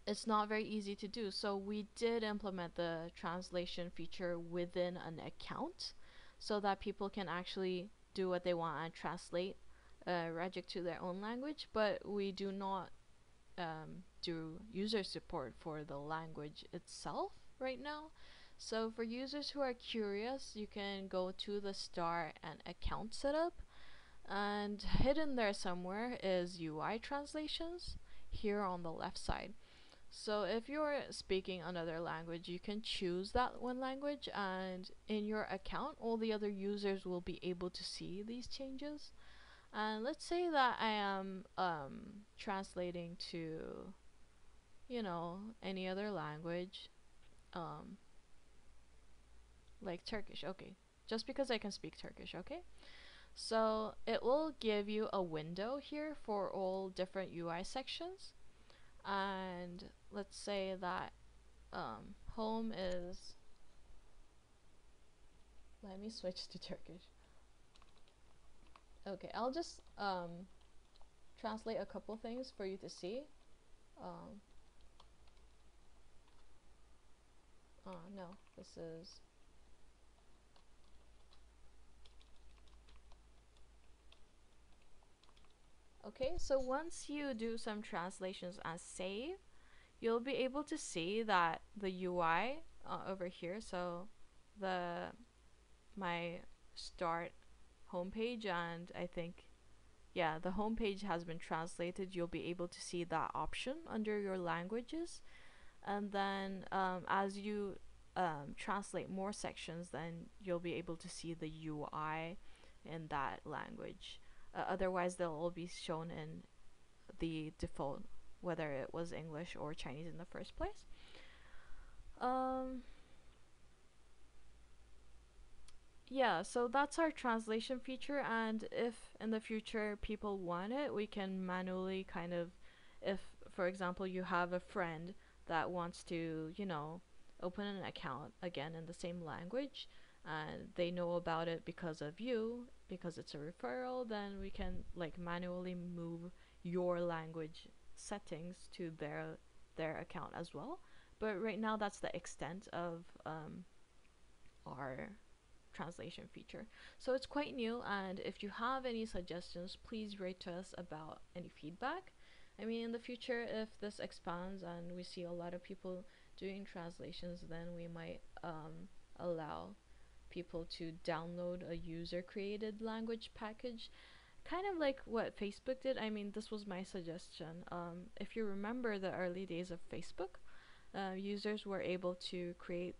it's not very easy to do. So we did implement the translation feature within an account so that people can actually do what they want and translate uh, Ragic to their own language, but we do not um, do user support for the language itself right now. So for users who are curious, you can go to the star and account setup and hidden there somewhere is UI translations here on the left side. So if you're speaking another language, you can choose that one language and in your account, all the other users will be able to see these changes. And let's say that I am um, translating to, you know, any other language, um, like Turkish. Okay, just because I can speak Turkish, okay? So it will give you a window here for all different UI sections and let's say that um, home is let me switch to Turkish okay I'll just um, translate a couple things for you to see um, oh no this is Okay, so once you do some translations and save, you'll be able to see that the UI uh, over here, so the my start homepage and I think yeah, the homepage has been translated. You'll be able to see that option under your languages. And then um, as you um, translate more sections, then you'll be able to see the UI in that language. Uh, otherwise, they'll all be shown in the default, whether it was English or Chinese in the first place. Um, yeah, so that's our translation feature, and if in the future people want it, we can manually kind of, if for example you have a friend that wants to, you know, open an account again in the same language, and they know about it because of you, because it's a referral, then we can like manually move your language settings to their their account as well. But right now, that's the extent of um, our translation feature. So it's quite new, and if you have any suggestions, please write to us about any feedback. I mean, in the future, if this expands and we see a lot of people doing translations, then we might um, allow people to download a user created language package kind of like what Facebook did. I mean, this was my suggestion. Um, if you remember the early days of Facebook, uh, users were able to create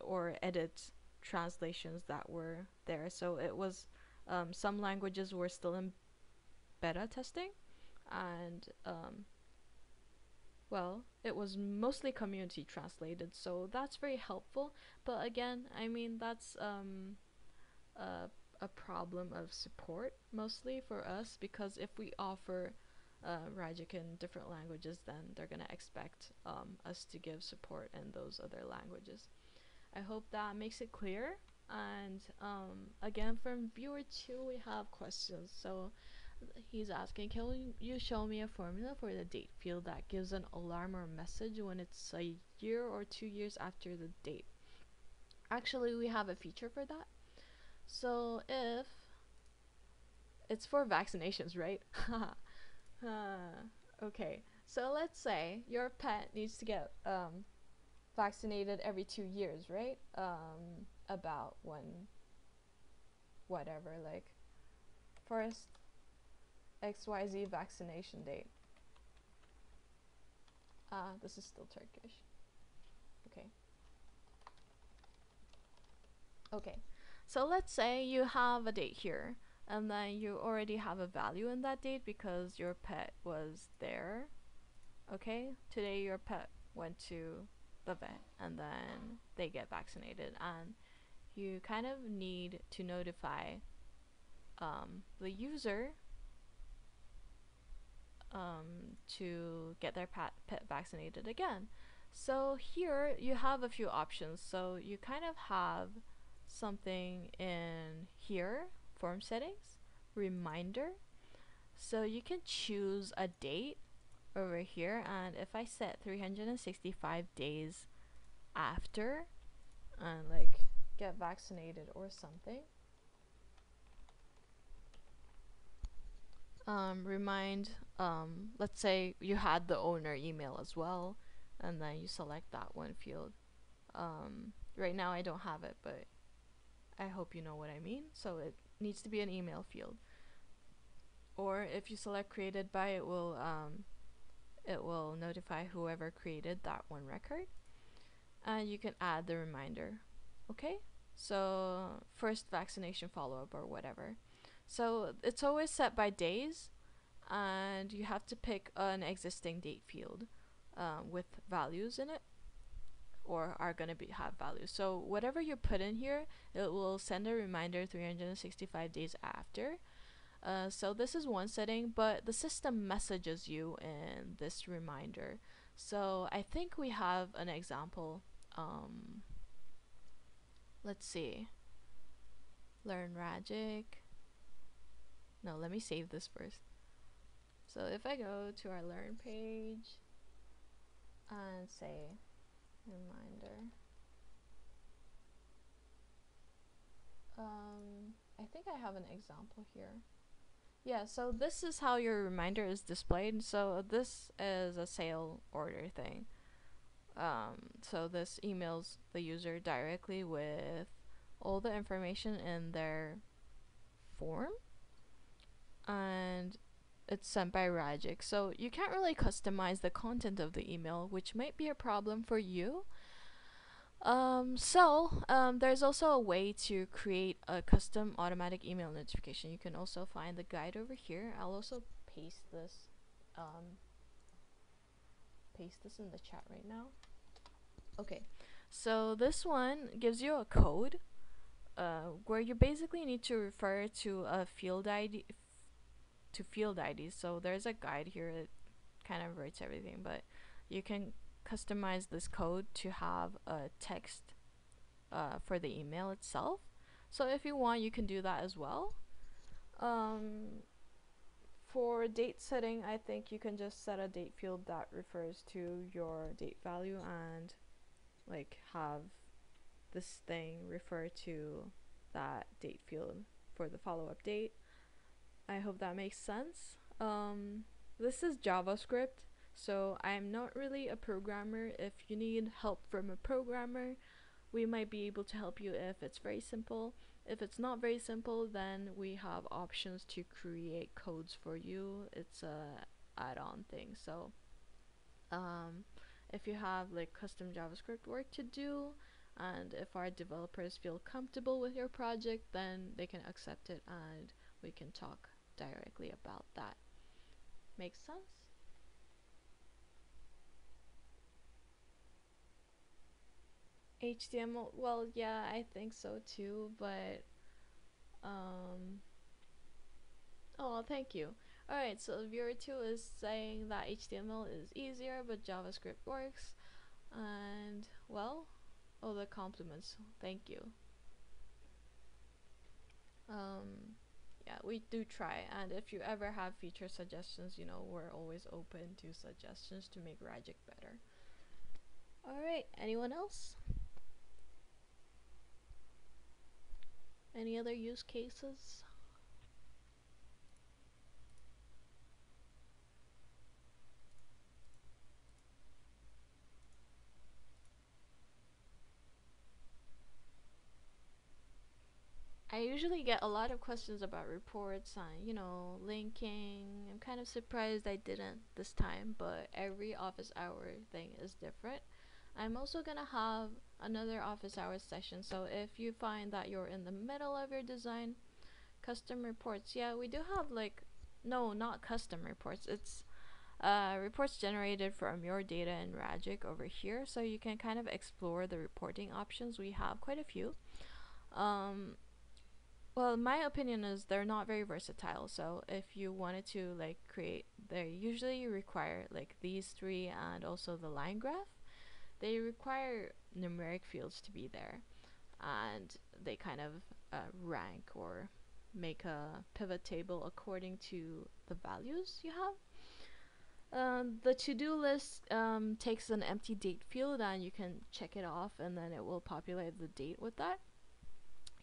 or edit translations that were there. So it was um, some languages were still in beta testing, and um, well, it was mostly community translated. So that's very helpful. But again, I mean that's um, a a problem of support mostly for us because if we offer uh, Ragic in different languages, then they're gonna expect um, us to give support in those other languages. I hope that makes it clear. And um, again, from viewer two, we have questions. So he's asking, can you show me a formula for the date field that gives an alarm or message when it's a year or two years after the date? Actually, we have a feature for that. So if it's for vaccinations, right? uh, okay. So let's say your pet needs to get um, vaccinated every two years, right? Um, about when, whatever, like first XYZ vaccination date. Ah, uh, this is still Turkish. Okay. Okay. So let's say you have a date here and then you already have a value in that date because your pet was there. Okay, today your pet went to the vet and then they get vaccinated and you kind of need to notify um, the user um, to get their pet, pet vaccinated again. So here you have a few options. So you kind of have something in here, form settings, reminder. So you can choose a date over here and if I set 365 days after and like get vaccinated or something um, remind um, let's say you had the owner email as well and then you select that one field um, right now I don't have it but I hope you know what I mean. So it needs to be an email field. Or if you select created by, it will um, it will notify whoever created that one record. And you can add the reminder. Okay? So first vaccination follow-up or whatever. So it's always set by days and you have to pick an existing date field um, with values in it or are going to be have values. So whatever you put in here, it will send a reminder 365 days after. Uh, so this is one setting, but the system messages you in this reminder. So I think we have an example. Um, let's see. Learn Ragic. No, let me save this first. So if I go to our learn page and say reminder. Um, I think I have an example here. Yeah, so this is how your reminder is displayed. So this is a sale order thing. Um, so this emails the user directly with all the information in their form. And it's sent by Ragic. So you can't really customize the content of the email, which might be a problem for you. Um, so um, there's also a way to create a custom automatic email notification. You can also find the guide over here. I'll also paste this um, paste this in the chat right now. Okay, so this one gives you a code uh, where you basically need to refer to a field ID to field IDs. So there's a guide here that kind of writes everything, but you can customize this code to have a text uh, for the email itself. So if you want, you can do that as well. Um, for date setting, I think you can just set a date field that refers to your date value and like have this thing refer to that date field for the follow-up date. I hope that makes sense. Um, this is JavaScript, so I'm not really a programmer. If you need help from a programmer, we might be able to help you if it's very simple. If it's not very simple, then we have options to create codes for you. It's a add-on thing. So um, if you have like custom JavaScript work to do, and if our developers feel comfortable with your project, then they can accept it and we can talk directly about that. Makes sense? HTML, well, yeah, I think so too, but, um, oh, thank you. Alright, so viewer 2 is saying that HTML is easier, but JavaScript works, and, well, all the compliments, thank you. Um, yeah, we do try, and if you ever have feature suggestions, you know, we're always open to suggestions to make Ragic better. Alright, anyone else? Any other use cases? I usually get a lot of questions about reports and, you know, linking. I'm kind of surprised I didn't this time, but every office hour thing is different. I'm also gonna have another office hour session, so if you find that you're in the middle of your design, custom reports, yeah, we do have like, no, not custom reports, it's uh, reports generated from your data in Ragic over here, so you can kind of explore the reporting options. We have quite a few. Um, well, my opinion is they're not very versatile. So if you wanted to like create, they usually require like these three and also the line graph. They require numeric fields to be there, and they kind of uh, rank or make a pivot table according to the values you have. Um, the to-do list um, takes an empty date field and you can check it off and then it will populate the date with that.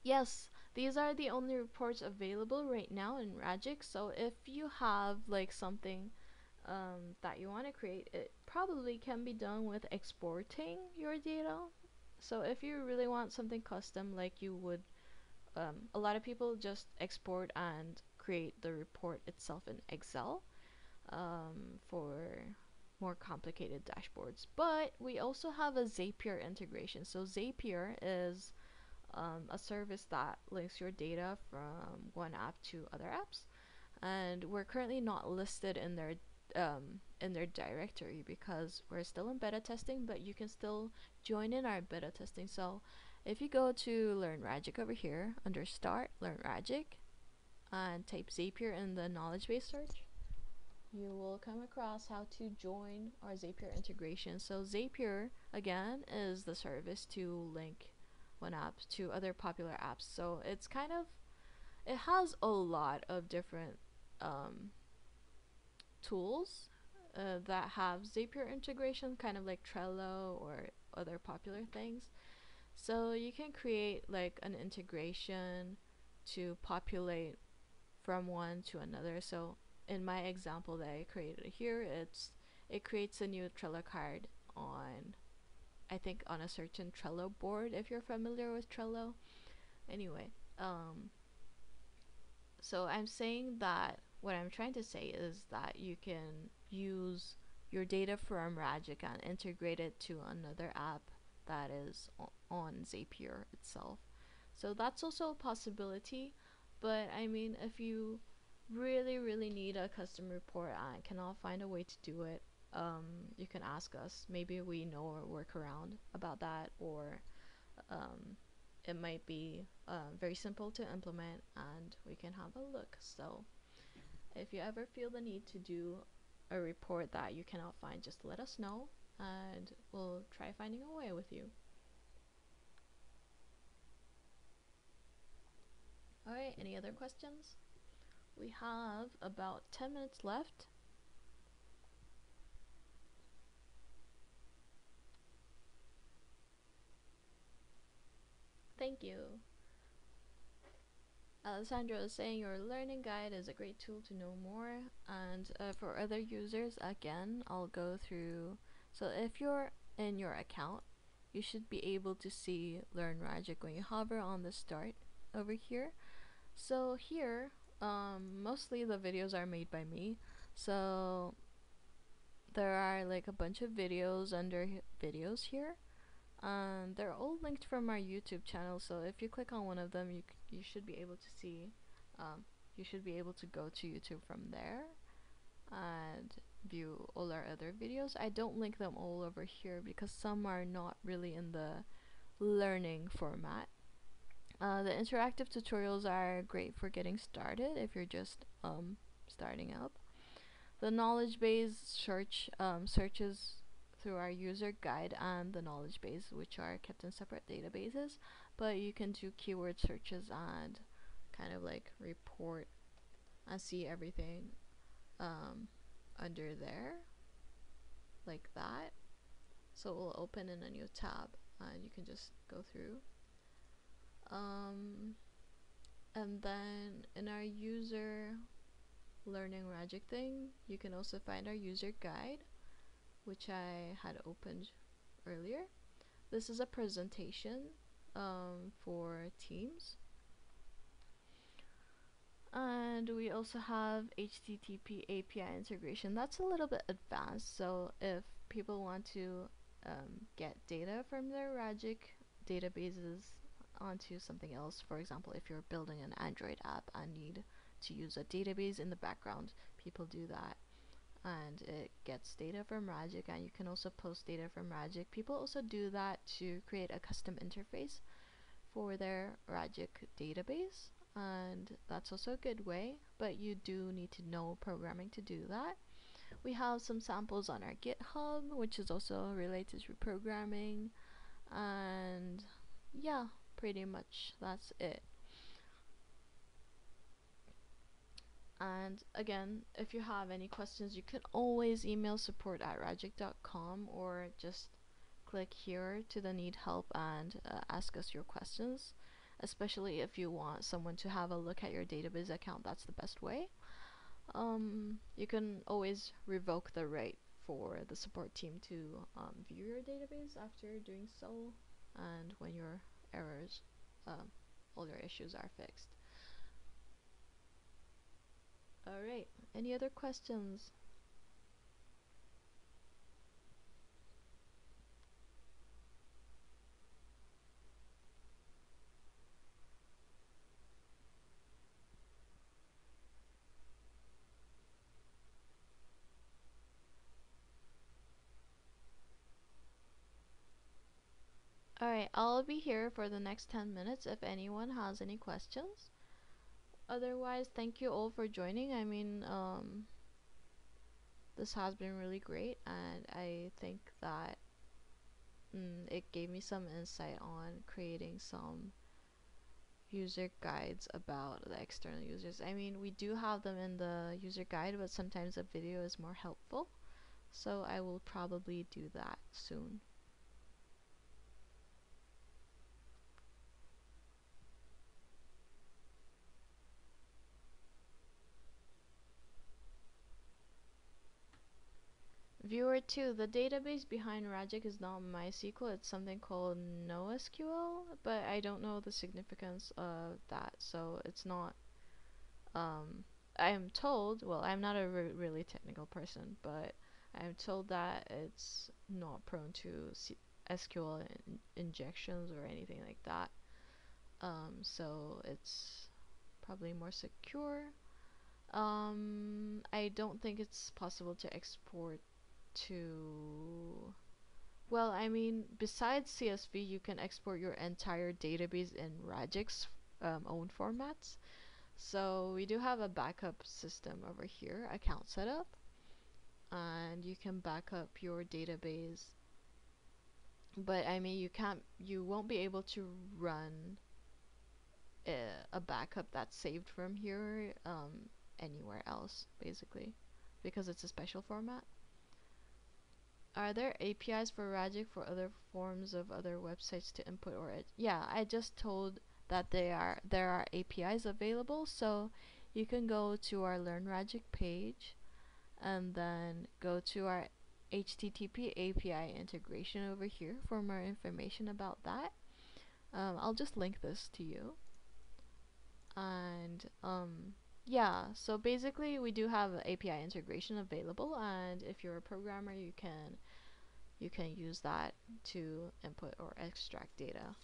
Yes, these are the only reports available right now in Ragic, so if you have like something um, that you want to create, it probably can be done with exporting your data. So if you really want something custom like you would, um, a lot of people just export and create the report itself in Excel um, for more complicated dashboards. But we also have a Zapier integration. So Zapier is um, a service that links your data from one app to other apps. And we're currently not listed in their um, in their directory because we're still in beta testing but you can still join in our beta testing. So if you go to learn Ragic over here under start learn Ragic and type Zapier in the knowledge base search you will come across how to join our Zapier integration. So Zapier again is the service to link one app to other popular apps. So it's kind of it has a lot of different um, tools uh, that have Zapier integration, kind of like Trello or other popular things. So you can create like an integration to populate from one to another. So in my example that I created here, it's it creates a new Trello card on I think on a certain Trello board if you're familiar with Trello. Anyway, um, so I'm saying that what I'm trying to say is that you can use your data from Ragic and integrate it to another app that is on Zapier itself. So that's also a possibility, but I mean, if you really, really need a custom report and cannot find a way to do it, um, you can ask us. Maybe we know a workaround about that, or um, it might be uh, very simple to implement and we can have a look. So, if you ever feel the need to do a report that you cannot find, just let us know and we'll try finding a way with you. Alright, any other questions? We have about 10 minutes left Thank you. Alessandro is saying your learning guide is a great tool to know more. And uh, for other users, again, I'll go through. So if you're in your account, you should be able to see Learn Ragic when you hover on the start over here. So here, um, mostly the videos are made by me. So there are like a bunch of videos under videos here and they're all linked from our YouTube channel so if you click on one of them you you should be able to see um, you should be able to go to YouTube from there and view all our other videos. I don't link them all over here because some are not really in the learning format. Uh, the interactive tutorials are great for getting started if you're just um, starting out the knowledge base search um, searches through our user guide and the knowledge base which are kept in separate databases but you can do keyword searches and kind of like report and see everything um, under there like that. So it will open in a new tab and you can just go through. Um, and then in our user learning Ragic thing, you can also find our user guide, which I had opened earlier. This is a presentation um, for Teams. And we also have HTTP API integration. That's a little bit advanced, so if people want to um, get data from their Ragic databases onto something else, for example, if you're building an Android app and need to use a database in the background. People do that and it gets data from Ragic and you can also post data from Ragic. People also do that to create a custom interface for their Ragic database and that's also a good way but you do need to know programming to do that. We have some samples on our GitHub which is also related to programming and yeah pretty much that's it. And again, if you have any questions, you can always email support at ragic.com or just click here to the need help and uh, ask us your questions. Especially if you want someone to have a look at your database account, that's the best way. Um, you can always revoke the right for the support team to um, view your database after doing so and when your errors, um, all your issues are fixed. Alright, any other questions? Alright, I'll be here for the next 10 minutes if anyone has any questions otherwise thank you all for joining. I mean um, this has been really great and i think that mm, it gave me some insight on creating some user guides about the external users. I mean we do have them in the user guide but sometimes a video is more helpful so i will probably do that soon Viewer 2, the database behind Ragic is not MySQL, it's something called NoSQL, but I don't know the significance of that, so it's not, um, I am told, well, I'm not a re really technical person, but I'm told that it's not prone to C SQL in injections or anything like that, um, so it's probably more secure. Um, I don't think it's possible to export to well I mean besides CSV you can export your entire database in Ragic's um, own formats. So we do have a backup system over here account setup. And you can back up your database. But I mean you can't you won't be able to run a, a backup that's saved from here um, anywhere else basically because it's a special format are there APIs for Ragic for other forms of other websites to input or yeah, I just told that they are there are APIs available. So you can go to our Learn Ragic page and then go to our HTTP API integration over here for more information about that. Um, I'll just link this to you. And um, yeah, so basically we do have API integration available and if you're a programmer you can you can use that to input or extract data.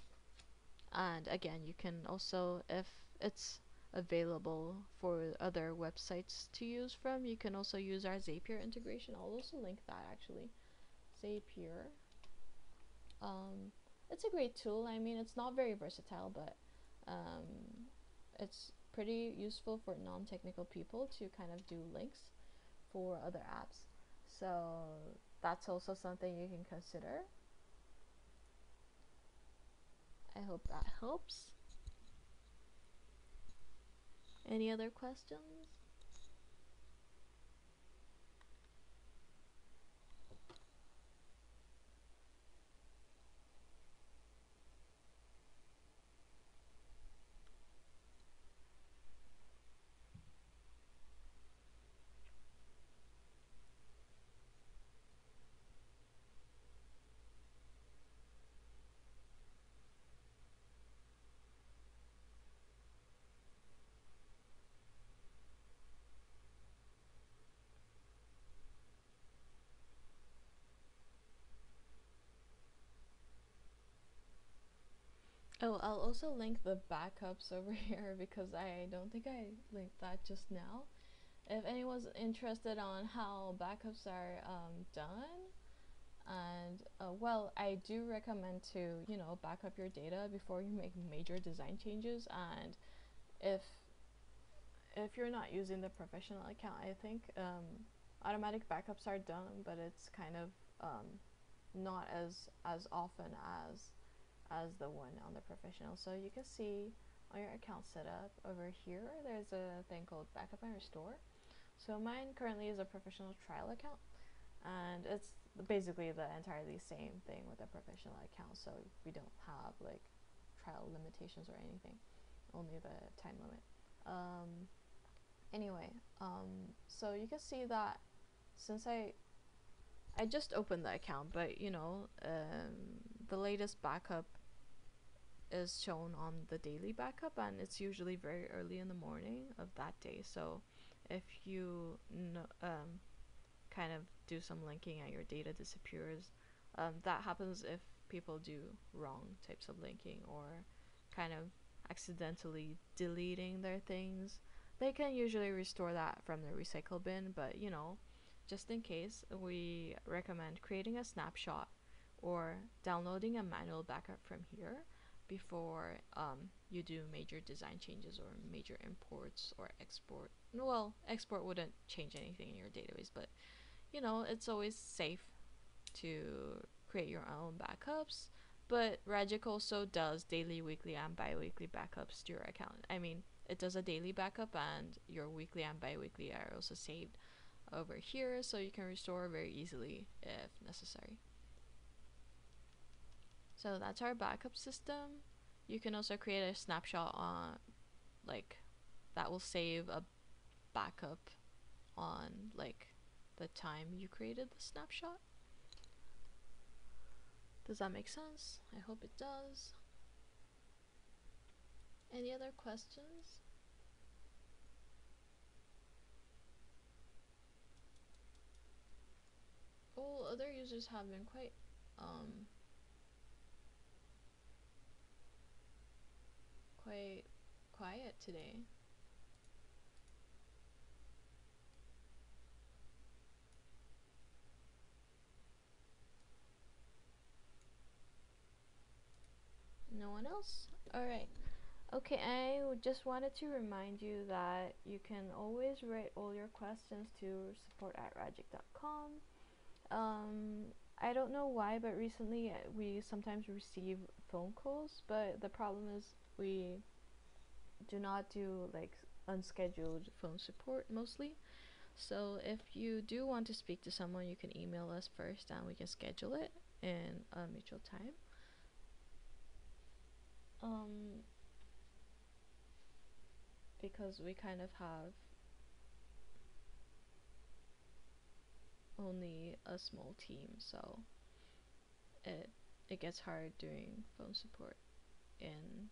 And again, you can also, if it's available for other websites to use from, you can also use our Zapier integration. I'll also link that actually. Zapier. Um, it's a great tool. I mean, it's not very versatile, but um, it's pretty useful for non-technical people to kind of do links for other apps. So that's also something you can consider. I hope that helps. Any other questions? Oh, I'll also link the backups over here because I don't think I linked that just now. If anyone's interested on how backups are um, done, and uh, well, I do recommend to you know back up your data before you make major design changes. And if if you're not using the professional account, I think um, automatic backups are done, but it's kind of um, not as as often as as the one on the professional. So you can see on your account setup over here, there's a thing called backup and restore. So mine currently is a professional trial account and it's basically the entirely same thing with a professional account. So we don't have like trial limitations or anything, only the time limit. Um, anyway, um, so you can see that since I I just opened the account, but you know, um, the latest backup is shown on the daily backup and it's usually very early in the morning of that day. So if you um, kind of do some linking and your data disappears um, that happens if people do wrong types of linking or kind of accidentally deleting their things. They can usually restore that from the recycle bin but you know just in case we recommend creating a snapshot or downloading a manual backup from here before um, you do major design changes or major imports or export. Well, export wouldn't change anything in your database, but you know, it's always safe to create your own backups. But Ragic also does daily, weekly, and bi-weekly backups to your account. I mean, it does a daily backup and your weekly and bi-weekly are also saved over here so you can restore very easily if necessary. So that's our backup system. You can also create a snapshot on like that will save a backup on like the time you created the snapshot. Does that make sense? I hope it does. Any other questions? Well, other users have been quite um, quite quiet today. No one else? Alright. Okay, I just wanted to remind you that you can always write all your questions to support at ragic.com. Um, I don't know why, but recently uh, we sometimes receive phone calls, but the problem is we do not do like unscheduled phone support mostly. So if you do want to speak to someone, you can email us first and we can schedule it in a mutual time. Um, because we kind of have only a small team, so it it gets hard doing phone support in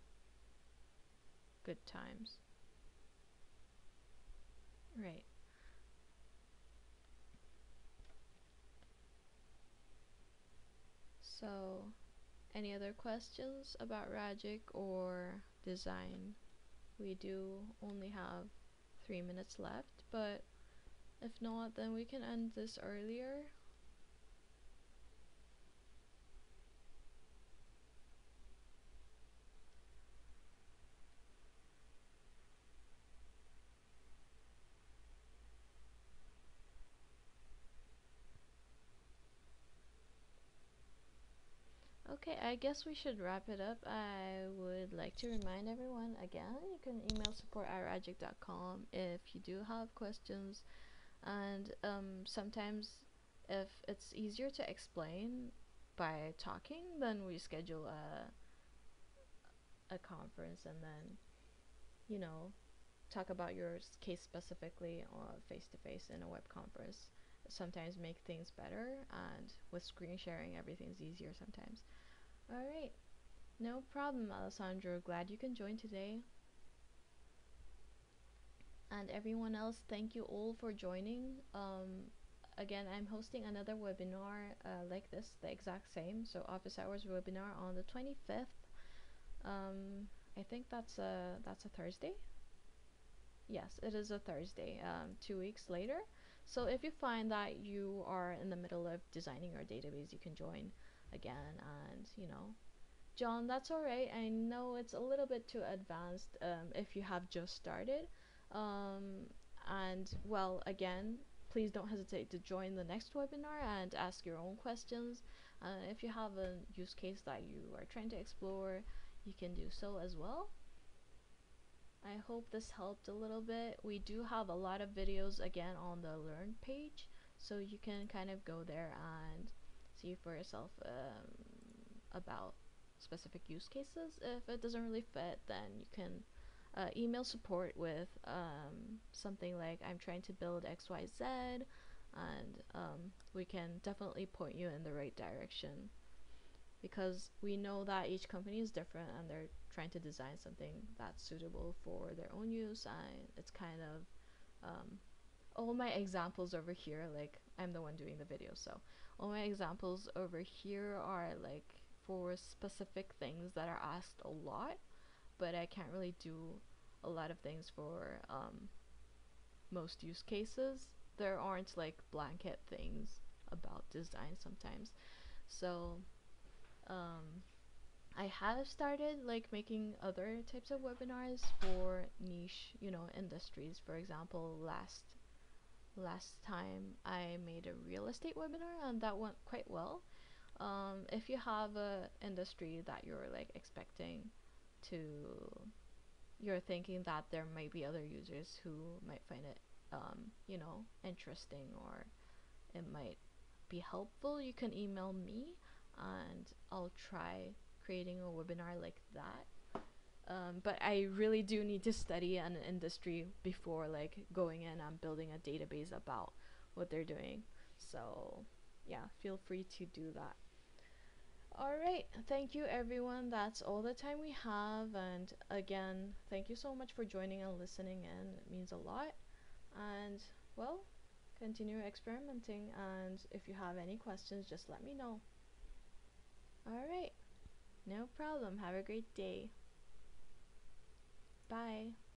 good times. Right. So, any other questions about Ragic or design? We do only have three minutes left, but if not, then we can end this earlier. Okay, I guess we should wrap it up. I would like to remind everyone again, you can email support at ragic.com if you do have questions. And um, sometimes, if it's easier to explain by talking, then we schedule a a conference and then, you know, talk about your case specifically face to face in a web conference. Sometimes make things better, and with screen sharing, everything's easier sometimes. Alright, no problem, Alessandro. Glad you can join today. And everyone else, thank you all for joining. Um, again, I'm hosting another webinar uh, like this, the exact same. So office hours webinar on the 25th. Um, I think that's a that's a Thursday. Yes, it is a Thursday. Um, two weeks later. So if you find that you are in the middle of designing your database, you can join again and you know John that's alright I know it's a little bit too advanced um, if you have just started um, and well again please don't hesitate to join the next webinar and ask your own questions. Uh, if you have a use case that you are trying to explore you can do so as well. I hope this helped a little bit. We do have a lot of videos again on the learn page so you can kind of go there and see for yourself um, about specific use cases. If it doesn't really fit, then you can uh, email support with um, something like I'm trying to build XYZ, and um, we can definitely point you in the right direction because we know that each company is different and they're trying to design something that's suitable for their own use and it's kind of um, all my examples over here like I'm the one doing the video so all my examples over here are like for specific things that are asked a lot but I can't really do a lot of things for um, most use cases. There aren't like blanket things about design sometimes. So um, I have started like making other types of webinars for niche you know industries. For example last last time I made a real estate webinar and that went quite well. Um, if you have a industry that you're like expecting to, you're thinking that there might be other users who might find it, um, you know, interesting or it might be helpful, you can email me and I'll try creating a webinar like that um, but I really do need to study an industry before like going in and building a database about what they're doing. So yeah, feel free to do that. All right, thank you everyone. That's all the time we have. And again, thank you so much for joining and listening in. It means a lot. And well, continue experimenting. And if you have any questions, just let me know. All right, no problem. Have a great day. Bye.